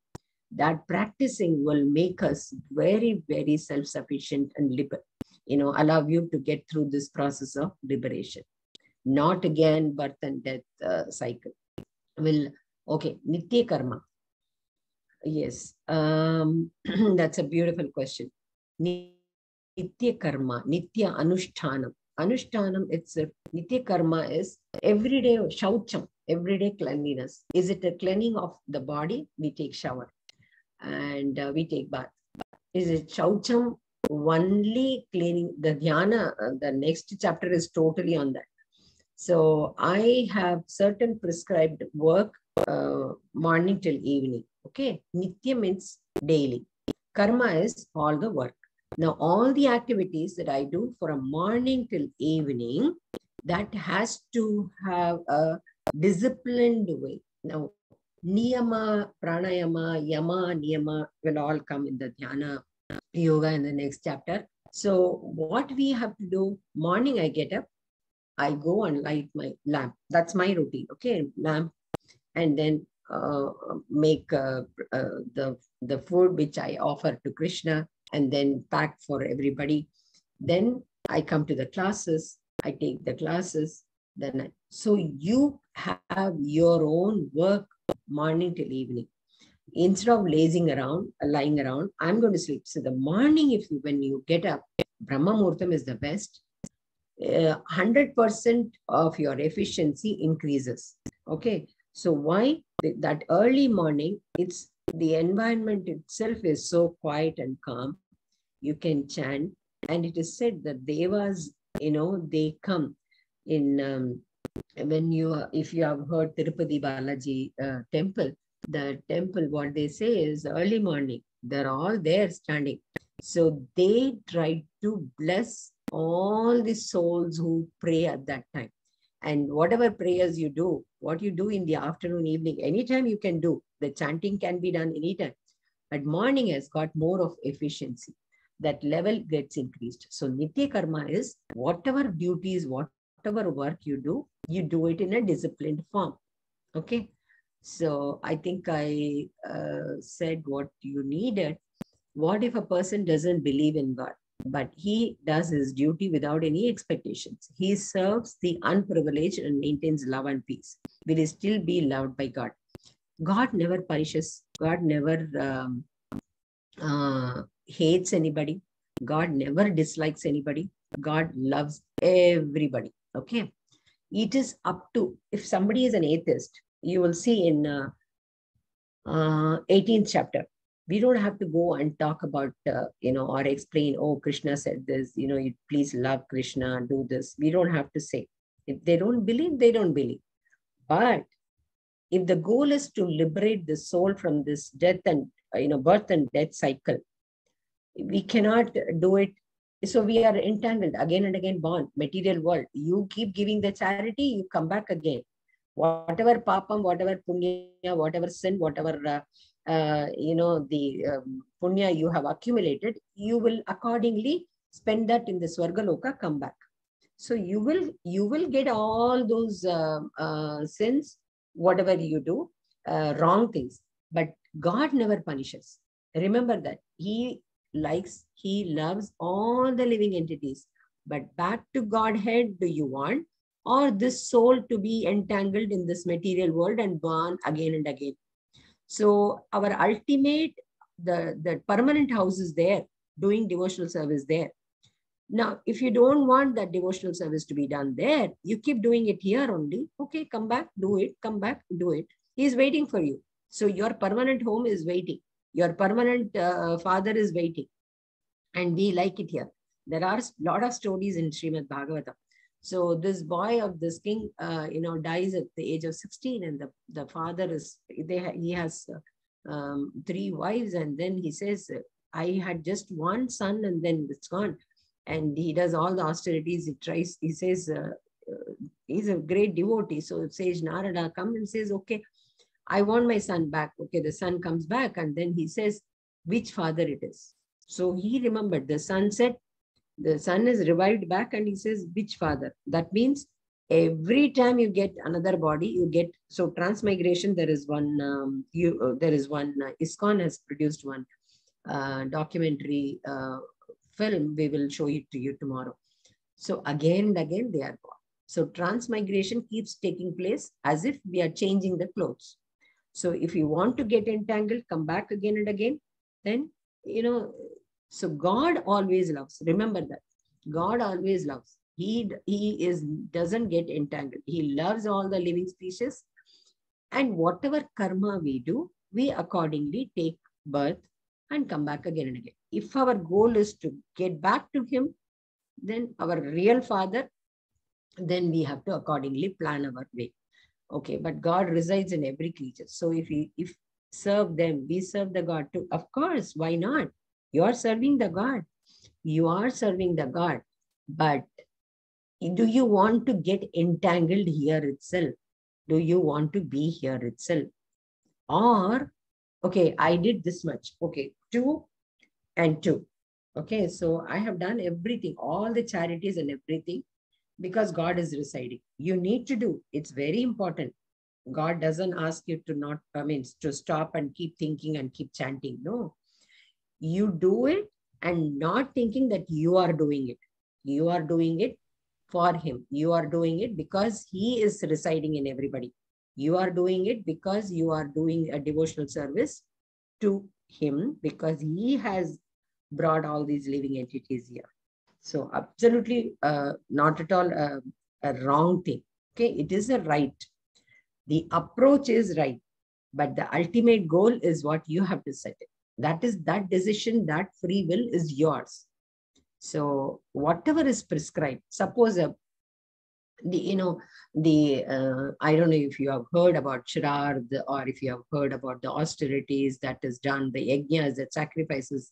That practicing will make us very, very self-sufficient and liber, you know, allow you to get through this process of liberation. Not again birth and death uh, cycle. Will okay, nitya karma. Yes, um, that's a beautiful question. nitya karma, nitya anushtanam. Anushtanam itself, nitya karma is everyday shaucham, everyday cleanliness. Is it a cleaning of the body? We take shower and uh, we take bath. Is it shaucham only cleaning the dhyana? Uh, the next chapter is totally on that. So I have certain prescribed work uh, morning till evening. Okay, nitya means daily. Karma is all the work. Now, all the activities that I do from morning till evening, that has to have a disciplined way. Now, niyama, pranayama, yama, niyama will all come in the dhyana yoga in the next chapter. So, what we have to do, morning I get up, I go and light my lamp. That's my routine. Okay, lamp, and then make uh, uh, the the food which I offer to Krishna, and then pack for everybody. Then I come to the classes. I take the classes. Then I, so you have your own work morning till evening. Instead of lazing around, lying around, I'm going to sleep. So the morning, if you when you get up, Brahma Muhurtam is the best uh, 100% of your efficiency increases. Okay, so why that early morning, it's the environment itself is so quiet and calm. You can chant, and it is said that devas, you know, they come in um, when you if you have heard Tirupati Balaji uh, temple, the temple what they say is early morning. They're all there standing. So they try to bless all the souls who pray at that time. And whatever prayers you do, what you do in the afternoon, evening, anytime you can do. The chanting can be done anytime. But morning has got more of efficiency. That level gets increased. So Nitya Karma is whatever duties, whatever work you do, you do it in a disciplined form. Okay. So I think I uh, said what you needed. What if a person doesn't believe in God? But he does his duty without any expectations. He serves the unprivileged and maintains love and peace. Will he still be loved by God? God never punishes. God never um, uh, hates anybody. God never dislikes anybody. God loves everybody. Okay. It is up to, if somebody is an atheist, you will see in uh, uh, 18th chapter, we don't have to go and talk about uh, you know or explain oh krishna said this you know you please love krishna do this. We don't have to say. If they don't believe they don't believe. But if the goal is to liberate the soul from this death and uh, you know birth and death cycle we cannot do it. So we are entangled again and again born material world. You keep giving the charity you come back again. Whatever papam whatever punya whatever sin whatever uh, uh, you know, the um, punya you have accumulated, you will accordingly spend that in the Swargaloka, come back. So you will you will get all those uh, uh, sins, whatever you do, uh, wrong things. But God never punishes. Remember that He likes, He loves all the living entities. But back to Godhead, do you want? Or this soul to be entangled in this material world and born again and again? So our ultimate, the, the permanent house is there, doing devotional service there. Now, if you don't want that devotional service to be done there, you keep doing it here only. Okay, come back, do it, come back, do it. He's waiting for you. So your permanent home is waiting. Your permanent uh, father is waiting. And we like it here. There are a lot of stories in Srimad Bhagavatam. So this boy of this king, uh, you know, dies at the age of 16 and the, the father is, they, he has um, three wives and then he says, I had just one son and then it's gone. And he does all the austerities. He tries, he says, uh, uh he's a great devotee. So Sage Narada comes and says, okay, I want my son back. Okay, the son comes back and then he says, which father it is. So he remembered the son said, the son is revived back and he says, which father? That means every time you get another body, you get, so transmigration, there is one, um, you, uh, there is one, uh, ISKCON has produced one uh, documentary uh, film. We will show it to you tomorrow. So again and again, they are born. So transmigration keeps taking place as if we are changing the clothes. So if you want to get entangled, come back again and again, then, you know, So God always loves. Remember that. God always loves. He, he is doesn't get entangled. He loves all the living species. And whatever karma we do, we accordingly take birth and come back again and again. If our goal is to get back to him, then our real father, then we have to accordingly plan our way. Okay, but God resides in every creature. So if we if serve them, we serve the God too. Of course, why not? You are serving the God. You are serving the God. But do you want to get entangled here itself? Do you want to be here itself? Or, okay, I did this much. Okay, two and two. Okay, so I have done everything, all the charities and everything because God is residing. You need to do, it's very important. God doesn't ask you to not, I mean, to stop and keep thinking and keep chanting. No, you do it and not thinking that you are doing it. You are doing it for Him. You are doing it because He is residing in everybody. You are doing it because you are doing a devotional service to Him because He has brought all these living entities here. So absolutely uh, not at all uh, a wrong thing. Okay, it is a right. The approach is right, but the ultimate goal is what you have to set it. That is that decision, that free will is yours. So whatever is prescribed, suppose a the you know the uh, I don't know if you have heard about Shraddh or if you have heard about the austerities that is done, the yajnas, the sacrifices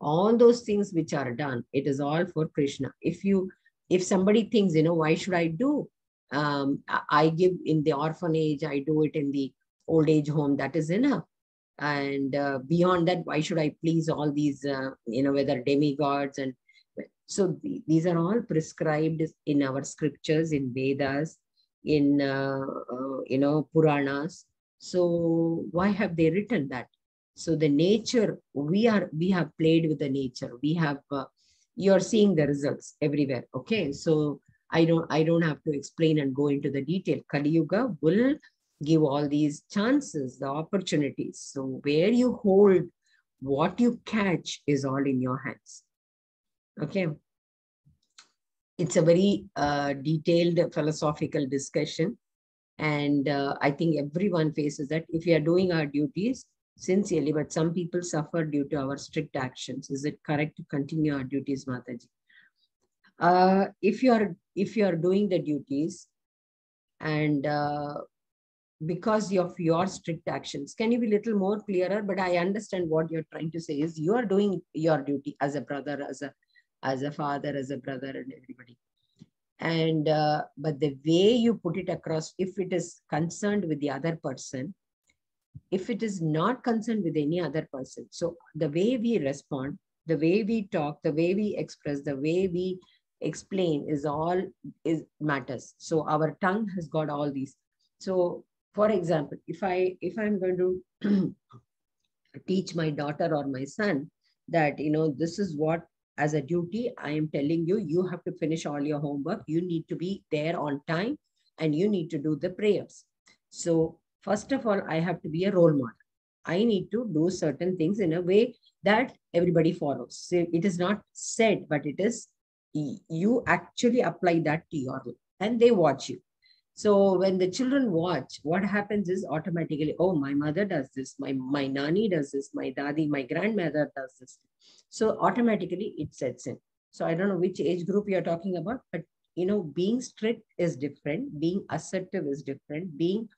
all those things which are done it is all for krishna. If you if somebody thinks you know why should i do? Um, i give in the orphanage i do it in the old age home that is enough and uh, beyond that why should i please all these uh, you know whether demigods and so these are all prescribed in our scriptures in vedas in uh, uh, you know puranas so why have they written that so the nature, we are, we have played with the nature. We have, uh, you're seeing the results everywhere. Okay. So I don't, I don't have to explain and go into the detail. Kali Yuga will give all these chances, the opportunities. So where you hold, what you catch is all in your hands. Okay. It's a very uh, detailed philosophical discussion. And uh, I think everyone faces that. If we are doing our duties, sincerely, but some people suffer due to our strict actions. Is it correct to continue our duties, Mataji? Uh, if you are if you are doing the duties and uh, because of your strict actions, can you be a little more clearer? But I understand what you're trying to say is you are doing your duty as a brother, as a as a father, as a brother, and everybody. And uh, but the way you put it across, if it is concerned with the other person, if it is not concerned with any other person. So the way we respond, the way we talk, the way we express, the way we explain is all is matters. So our tongue has got all these. So for example, if I if I'm going to teach my daughter or my son that you know this is what as a duty I am telling you, you have to finish all your homework. You need to be there on time and you need to do the prayers. So first of all, I have to be a role model. I need to do certain things in a way that everybody follows. So it is not said, but it is you actually apply that to your life and they watch you. So when the children watch, what happens is automatically, oh, my mother does this, my, my nani does this, my dadi, my grandmother does this. So automatically it sets in. So I don't know which age group you're talking about, but you know, being strict is different, being assertive is different, being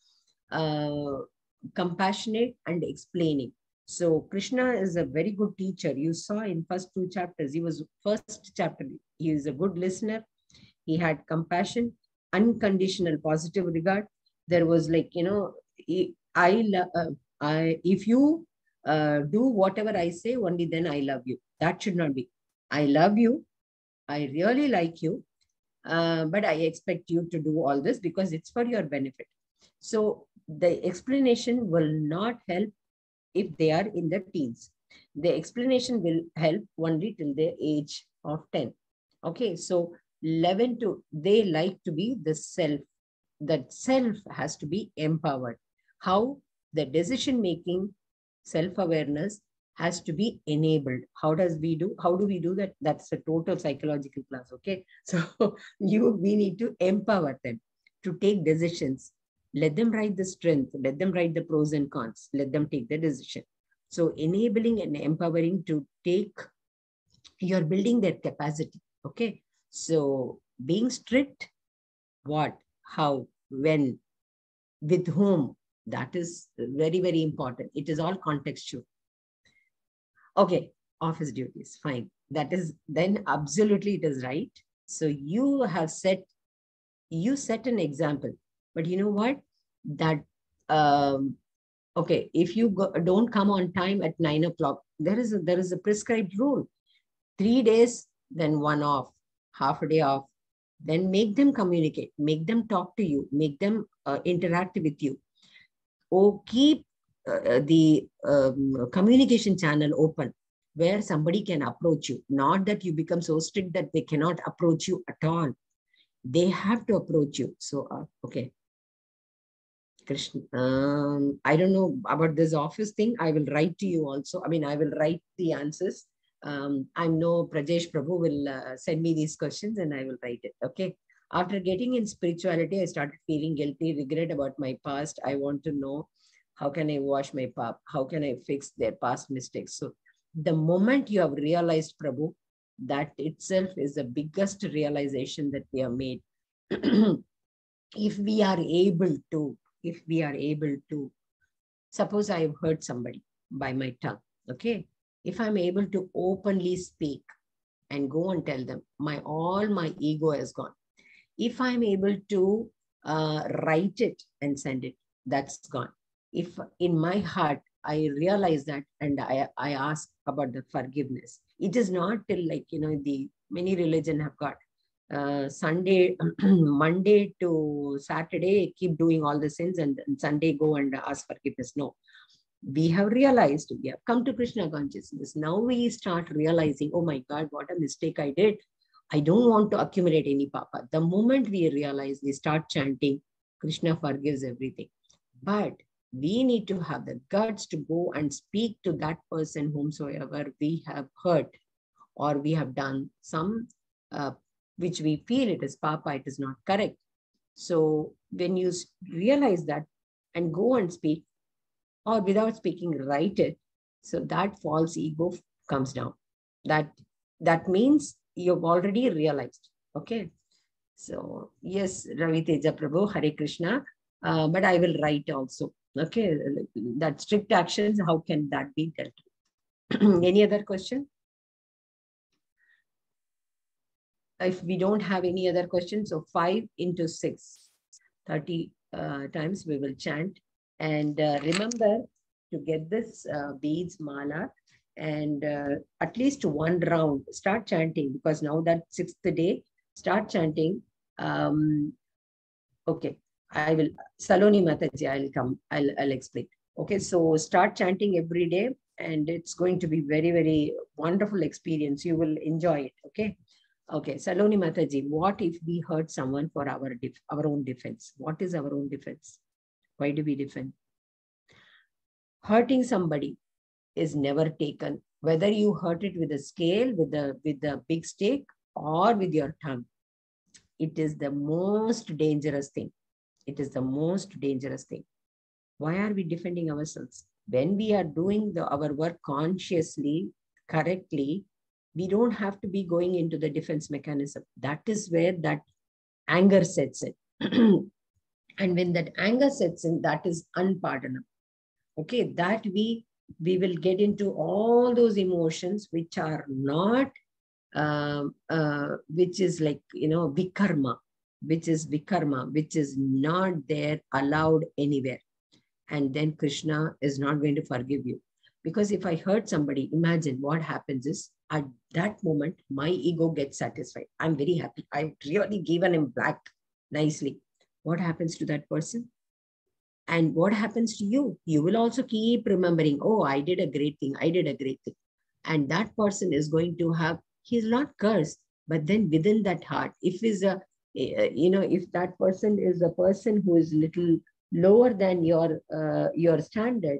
uh, compassionate and explaining. So Krishna is a very good teacher. You saw in first two chapters, he was first chapter, he is a good listener. He had compassion, unconditional positive regard. There was like, you know, I, uh, I if you uh, do whatever I say, only then I love you. That should not be. I love you. I really like you. Uh, but I expect you to do all this because it's for your benefit. So the explanation will not help if they are in the teens. The explanation will help only till the age of 10. Okay, so 11 to, they like to be the self. That self has to be empowered. How? The decision making, self awareness has to be enabled. How does we do? How do we do that? That's a total psychological class. Okay. So you we need to empower them to take decisions. Let them write the strength, let them write the pros and cons, let them take the decision. So enabling and empowering to take, you're building their capacity. Okay. So being strict, what, how, when, with whom, that is very, very important. It is all contextual. Okay, office duties, fine. That is then absolutely it is right. So you have set, you set an example, but you know what? That, um, okay, if you go, don't come on time at nine o'clock, there is a, there is a prescribed rule. Three days, then one off, half a day off. Then make them communicate, make them talk to you, make them uh, interact with you. Or keep uh, the um, communication channel open where somebody can approach you. Not that you become so strict that they cannot approach you at all. They have to approach you. So, uh, okay. Krishna, um, I don't know about this office thing. I will write to you also. I mean, I will write the answers. Um, I know Prajesh Prabhu will uh, send me these questions and I will write it. Okay. After getting in spirituality, I started feeling guilty, regret about my past. I want to know how can I wash my pap? How can I fix their past mistakes? So the moment you have realized, Prabhu, that itself is the biggest realization that we have made. if we are able to, if we are able to, suppose I have hurt somebody by my tongue, okay? If I'm able to openly speak and go and tell them, my all my ego has gone. If I'm able to uh, write it and send it, that's gone. If in my heart I realize that and I, I ask about the forgiveness. It is not till like, you know, the many religion have got uh, Sunday, Monday to Saturday, keep doing all the sins and, and Sunday go and ask forgiveness. No, we have realized, we have come to Krishna consciousness. Now we start realizing, oh my God, what a mistake I did. I don't want to accumulate any papa. The moment we realize, we start chanting, Krishna forgives everything. But we need to have the guts to go and speak to that person whomsoever we have hurt or we have done some uh, which we feel it is papa it is not correct so when you realize that and go and speak or without speaking write it. So that false ego comes down. That that means you've already realized. Okay? So yes ravi teja prabhu hare krishna. Uh, but i will write also. Okay, that strict actions, how can that be dealt with? any other question? If we don't have any other questions, so 5 into 6, 30 uh, times we will chant. And uh, remember to get this uh, beads, mala, and uh, at least one round, start chanting because now that sixth day, start chanting. Um, okay, I will, Saloni Mataji, I'll come, I'll, I'll explain. Okay, so start chanting every day and it's going to be very, very wonderful experience. You will enjoy it, okay? Okay, Saloni Mataji, what if we hurt someone for our, our own defense? What is our own defense? Why do we defend? Hurting somebody is never taken, whether you hurt it with a scale, with the, with the big stick or with your tongue. It is the most dangerous thing it is the most dangerous thing. Why are we defending ourselves? When we are doing the, our work consciously, correctly, we don't have to be going into the defense mechanism. That is where that anger sets in. and when that anger sets in, that is unpardonable. Okay, that we we will get into all those emotions which are not, uh, uh, which is like, you know, vikarma which is vikarma, which is not there allowed anywhere. And then Krishna is not going to forgive you. Because if I hurt somebody, imagine what happens is at that moment, my ego gets satisfied. I'm very happy. I've really given him back nicely. What happens to that person? And what happens to you? You will also keep remembering, oh, I did a great thing. I did a great thing. And that person is going to have, he's not cursed, but then within that heart, if he's a Eh, you know, if that person is a person who is little lower than your uh, your standard,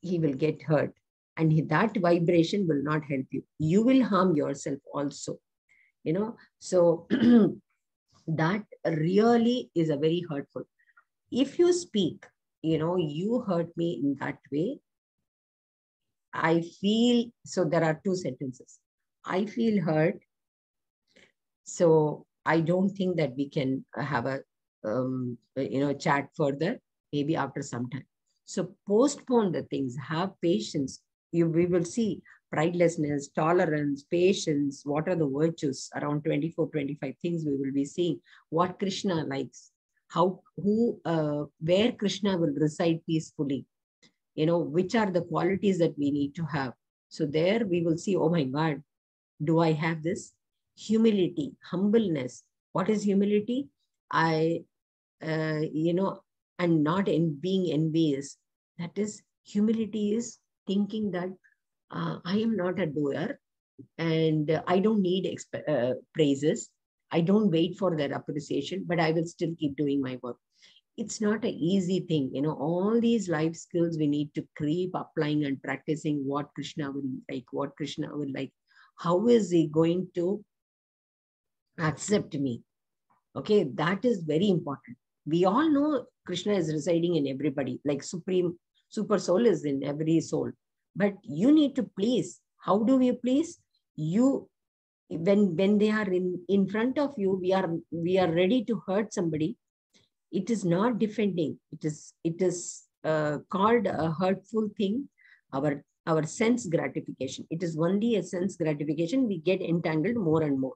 he will get hurt. and that vibration will not help you you will harm yourself also you know so that really is a very hurtful. If you speak you know you hurt me in that way i feel so there are two sentences. I feel hurt so i don't think that we can have a um, you know chat further maybe after some time. So postpone the things have patience. You we will see pridelessness, tolerance, patience, what are the virtues, around 24, 25 things we will be seeing, what Krishna likes, how, who, uh, where Krishna will reside peacefully, you know, which are the qualities that we need to have. So there we will see, oh my God, do I have this? Humility, humbleness. What is humility? I, uh, you know, I'm not in being envious. That is, humility is thinking that uh, I am not a doer and I don't need exp- uh, praises. I don't wait for their appreciation, but I will still keep doing my work. It's not an easy thing. You know, all these life skills we need to keep applying and practicing what Krishna will like, what Krishna will like. How is he going to accept me? Okay, that is very important. We all know Krishna is residing in everybody, like Supreme Super Soul is in every soul but you need to please. How do we please? You when when they are in in front of you we are we are ready to hurt somebody. It is not defending. It is it is uh, called a hurtful thing. Our our sense gratification. It is only a sense gratification. We get entangled more and more.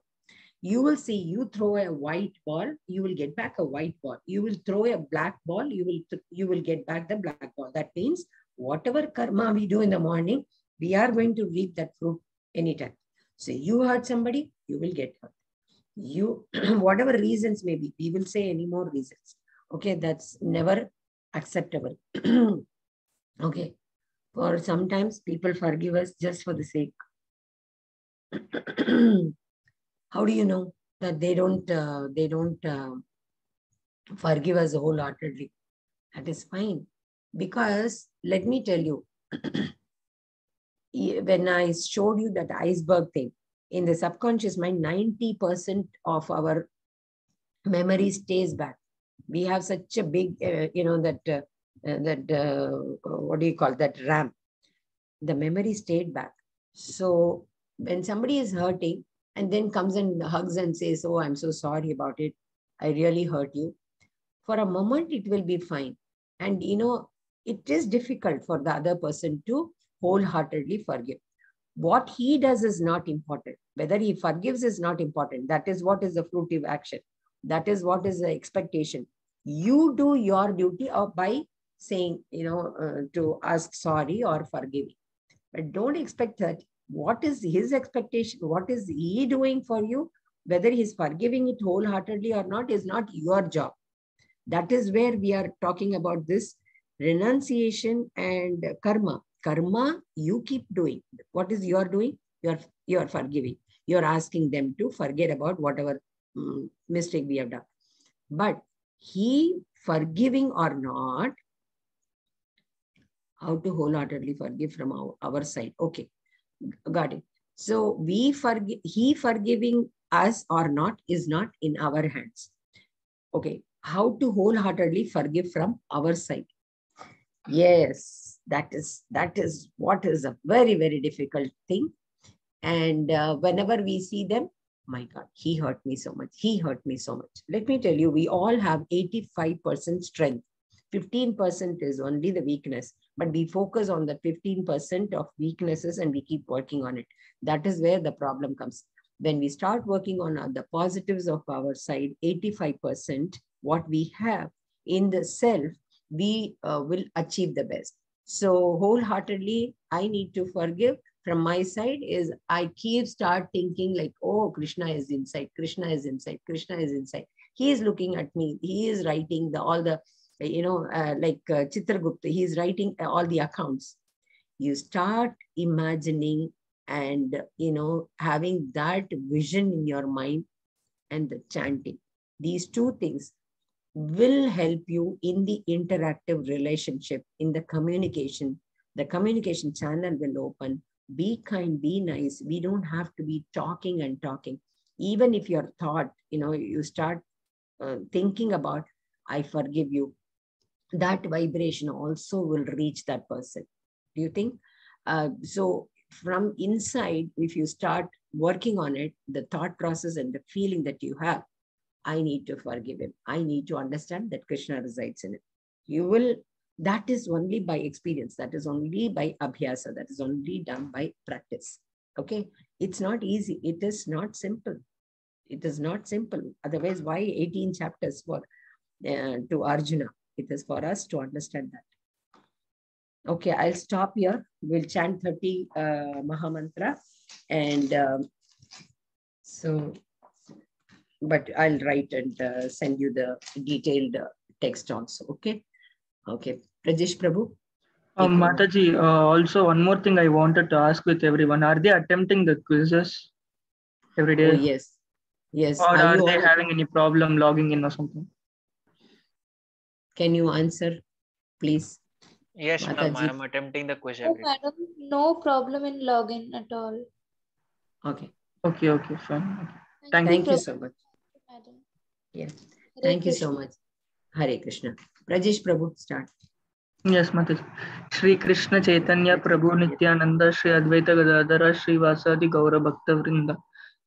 You will see you throw a white ball you will get back a white ball. You will throw a black ball you will you will get back the black ball. That means whatever karma we do in the morning, we are going to reap that fruit anytime. So you hurt somebody, you will get hurt. You, whatever reasons may be, we will say any more reasons. Okay, that's never acceptable. okay, for sometimes people forgive us just for the sake. How do you know that they don't uh, they don't uh, forgive us wholeheartedly? That is fine because let me tell you, when I showed you that iceberg thing, in the subconscious mind, 90% of our memory stays back. We have such a big, uh, you know, that, uh, uh that uh, what do you call that RAM? The memory stayed back. So when somebody is hurting and then comes and hugs and says, oh, I'm so sorry about it. I really hurt you. For a moment, it will be fine. And, you know, it is difficult for the other person to wholeheartedly forgive. What he does is not important. Whether he forgives is not important. That is what is the fruitive action. That is what is the expectation. You do your duty by saying, you know, uh, to ask sorry or forgiving. But don't expect that. What is his expectation? What is he doing for you? Whether he's forgiving it wholeheartedly or not is not your job. That is where we are talking about this renunciation and karma. Karma, you keep doing. What is your doing? You're, you're forgiving. You're asking them to forget about whatever um, mistake we have done. But he, forgiving or not, how to wholeheartedly forgive from our, our side. Okay, got it. So we forgive, he forgiving us or not is not in our hands. Okay, how to wholeheartedly forgive from our side. Yes, that is that is what is a very very difficult thing. And uh, whenever we see them, my God, he hurt me so much. He hurt me so much. Let me tell you, we all have 85% strength. 15% is only the weakness, but we focus on the 15% of weaknesses and we keep working on it. That is where the problem comes. When we start working on the positives of our side, 85%, what we have in the self we uh, will achieve the best. So wholeheartedly, I need to forgive from my side is I keep start thinking like, oh, Krishna is inside, Krishna is inside, Krishna is inside. He is looking at me. He is writing the all the, you know, uh, like uh, Chitragupta, he is writing all the accounts. You start imagining and, you know, having that vision in your mind and the chanting. These two things, will help you in the interactive relationship, in the communication, the communication channel will open. Be kind, be nice. We don't have to be talking and talking. Even if your thought, you know, you start uh, thinking about, I forgive you, that vibration also will reach that person. Do you think? Uh, so from inside, if you start working on it, the thought process and the feeling that you have, I need to forgive him. I need to understand that Krishna resides in it. You will, that is only by experience. That is only by abhyasa. That is only done by practice. Okay. It's not easy. It is not simple. It is not simple. Otherwise, why 18 chapters for uh, to Arjuna? It is for us to understand that. Okay, I'll stop here. We'll chant 30 uh, Mahamantra. And um, so, but I'll write and uh, send you the detailed uh, text also. Okay. Okay. Rajesh Prabhu. Um, Mataji, uh, also one more thing I wanted to ask with everyone. Are they attempting the quizzes every day? Oh, yes. Yes. Or Are are they all- having any problem logging in or something? Can you answer, please? Yes, ma'am. I am attempting the quiz No, every day. madam, no problem in login at all. Okay. Okay, okay, fine. Thank Thank you Prabhu. so much. Madam. Yeah. Hare Thank you so Krishna. much. Hare Krishna. Rajesh Prabhu, start. Yes, Mataji. Shri Krishna Chaitanya Prabhu Nityananda Shri Advaita Gadadhara Shri Vasadi Gaura Bhakta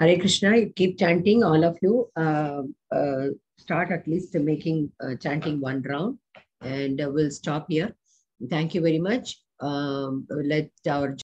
Hare Krishna, keep chanting, all of you. Uh, uh, start at least making uh, chanting one round, and uh, we'll stop here. Thank you very much. Um, let our